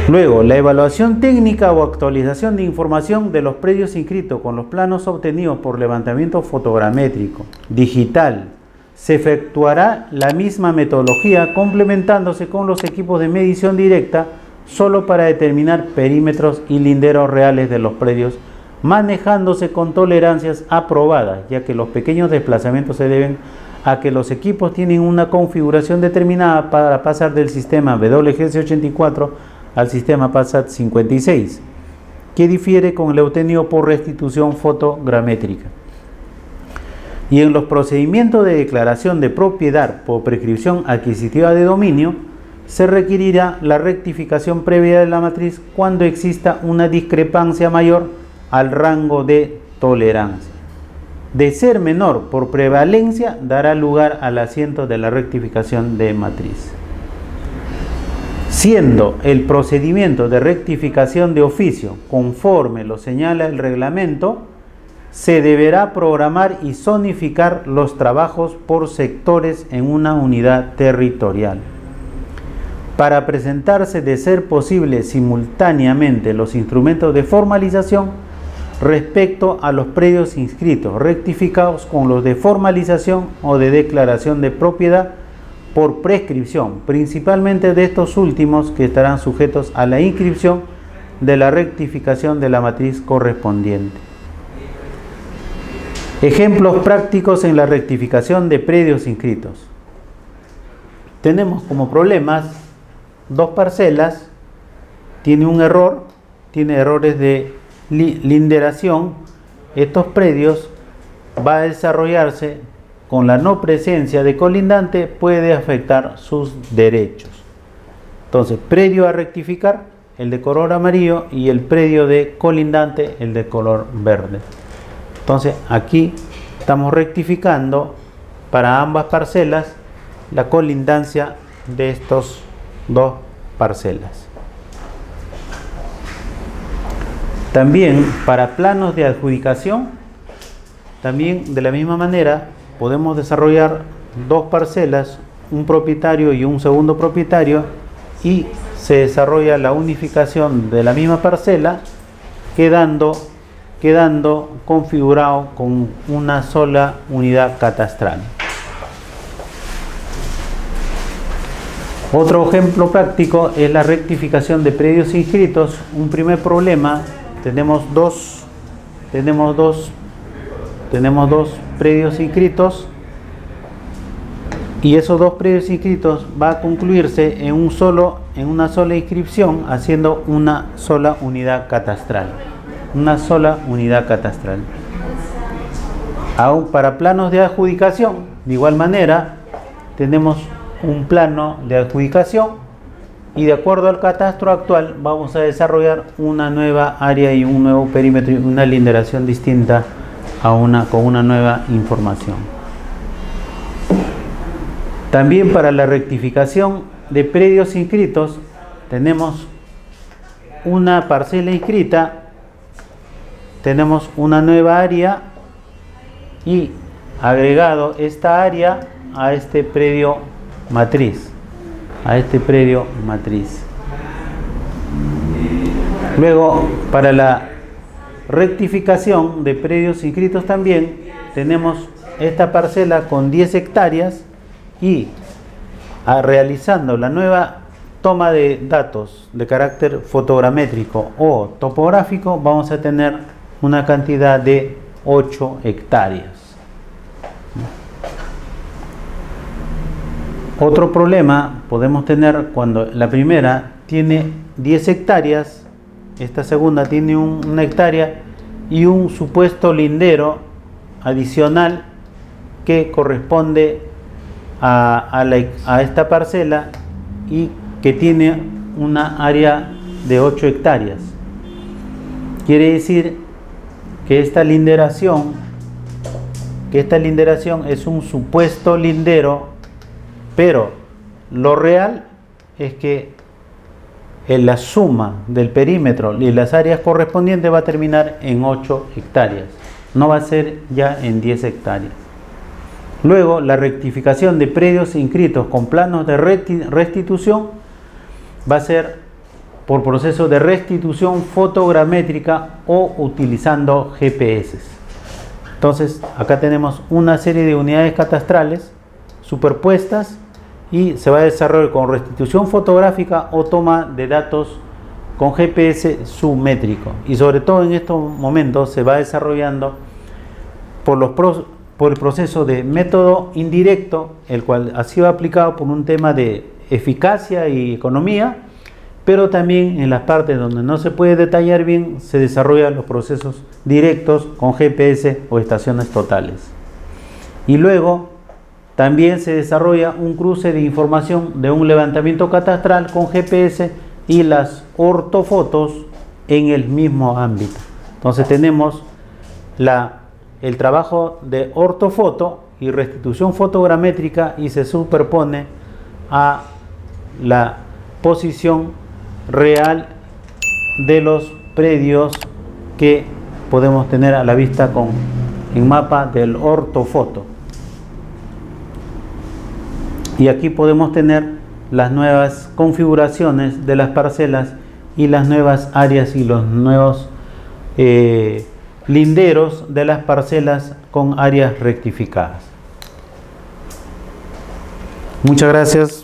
Luego, la evaluación técnica o actualización de información de los predios inscritos con los planos obtenidos por levantamiento fotogramétrico digital. Se efectuará la misma metodología complementándose con los equipos de medición directa solo para determinar perímetros y linderos reales de los predios, manejándose con tolerancias aprobadas, ya que los pequeños desplazamientos se deben a que los equipos tienen una configuración determinada para pasar del sistema WGC84 al sistema PASAT 56, que difiere con el obtenido por restitución fotogramétrica. Y en los procedimientos de declaración de propiedad por prescripción adquisitiva de dominio, se requerirá la rectificación previa de la matriz cuando exista una discrepancia mayor al rango de tolerancia. De ser menor por prevalencia, dará lugar al asiento de la rectificación de matriz siendo el procedimiento de rectificación de oficio conforme lo señala el reglamento, se deberá programar y zonificar los trabajos por sectores en una unidad territorial. Para presentarse de ser posible simultáneamente los instrumentos de formalización respecto a los predios inscritos, rectificados con los de formalización o de declaración de propiedad por prescripción, principalmente de estos últimos que estarán sujetos a la inscripción de la rectificación de la matriz correspondiente. Ejemplos prácticos en la rectificación de predios inscritos. Tenemos como problemas dos parcelas, tiene un error, tiene errores de linderación. Estos predios va a desarrollarse con la no presencia de colindante puede afectar sus derechos. Entonces, predio a rectificar, el de color amarillo y el predio de colindante, el de color verde. Entonces, aquí estamos rectificando para ambas parcelas la colindancia de estos dos parcelas. También para planos de adjudicación, también de la misma manera podemos desarrollar dos parcelas, un propietario y un segundo propietario, y se desarrolla la unificación de la misma parcela, quedando, quedando configurado con una sola unidad catastral. Otro ejemplo práctico es la rectificación de predios inscritos. Un primer problema, tenemos dos, tenemos dos, tenemos dos predios inscritos y esos dos predios inscritos va a concluirse en, un solo, en una sola inscripción haciendo una sola unidad catastral. Una sola unidad catastral. Aún para planos de adjudicación, de igual manera, tenemos un plano de adjudicación y de acuerdo al catastro actual vamos a desarrollar una nueva área y un nuevo perímetro y una linderación distinta a una, con una nueva información. También para la rectificación de predios inscritos tenemos una parcela inscrita, tenemos una nueva área y agregado esta área a este predio matriz, a este predio matriz. Luego, para la rectificación de predios inscritos también tenemos esta parcela con 10 hectáreas y realizando la nueva toma de datos de carácter fotogramétrico o topográfico vamos a tener una cantidad de 8 hectáreas. Otro problema podemos tener cuando la primera tiene 10 hectáreas esta segunda tiene una hectárea y un supuesto lindero adicional que corresponde a, esta parcela y que tiene una área de 8 hectáreas. Quiere decir que esta linderación, que esta linderación es un supuesto lindero, pero lo real es que la suma del perímetro y las áreas correspondientes va a terminar en 8 hectáreas. No va a ser ya en 10 hectáreas. Luego, la rectificación de predios inscritos con planos de restitución va a ser por proceso de restitución fotogramétrica o utilizando GPS. Entonces, acá tenemos una serie de unidades catastrales superpuestas y se va a desarrollar con restitución fotográfica o toma de datos con GPS submétrico. Y sobre todo en estos momentos se va desarrollando por, por el proceso de método indirecto, el cual ha sido aplicado por un tema de eficacia y economía, pero también en las partes donde no se puede detallar bien se desarrollan los procesos directos con GPS o estaciones totales. Y luego también se desarrolla un cruce de información de un levantamiento catastral con GPS y las ortofotos en el mismo ámbito. Entonces tenemos el trabajo de ortofoto y restitución fotogramétrica y se superpone a la posición real de los predios que podemos tener a la vista con el mapa del ortofoto. Y aquí podemos tener las nuevas configuraciones de las parcelas y las nuevas áreas y los nuevos eh, linderos de las parcelas con áreas rectificadas. Muchas gracias.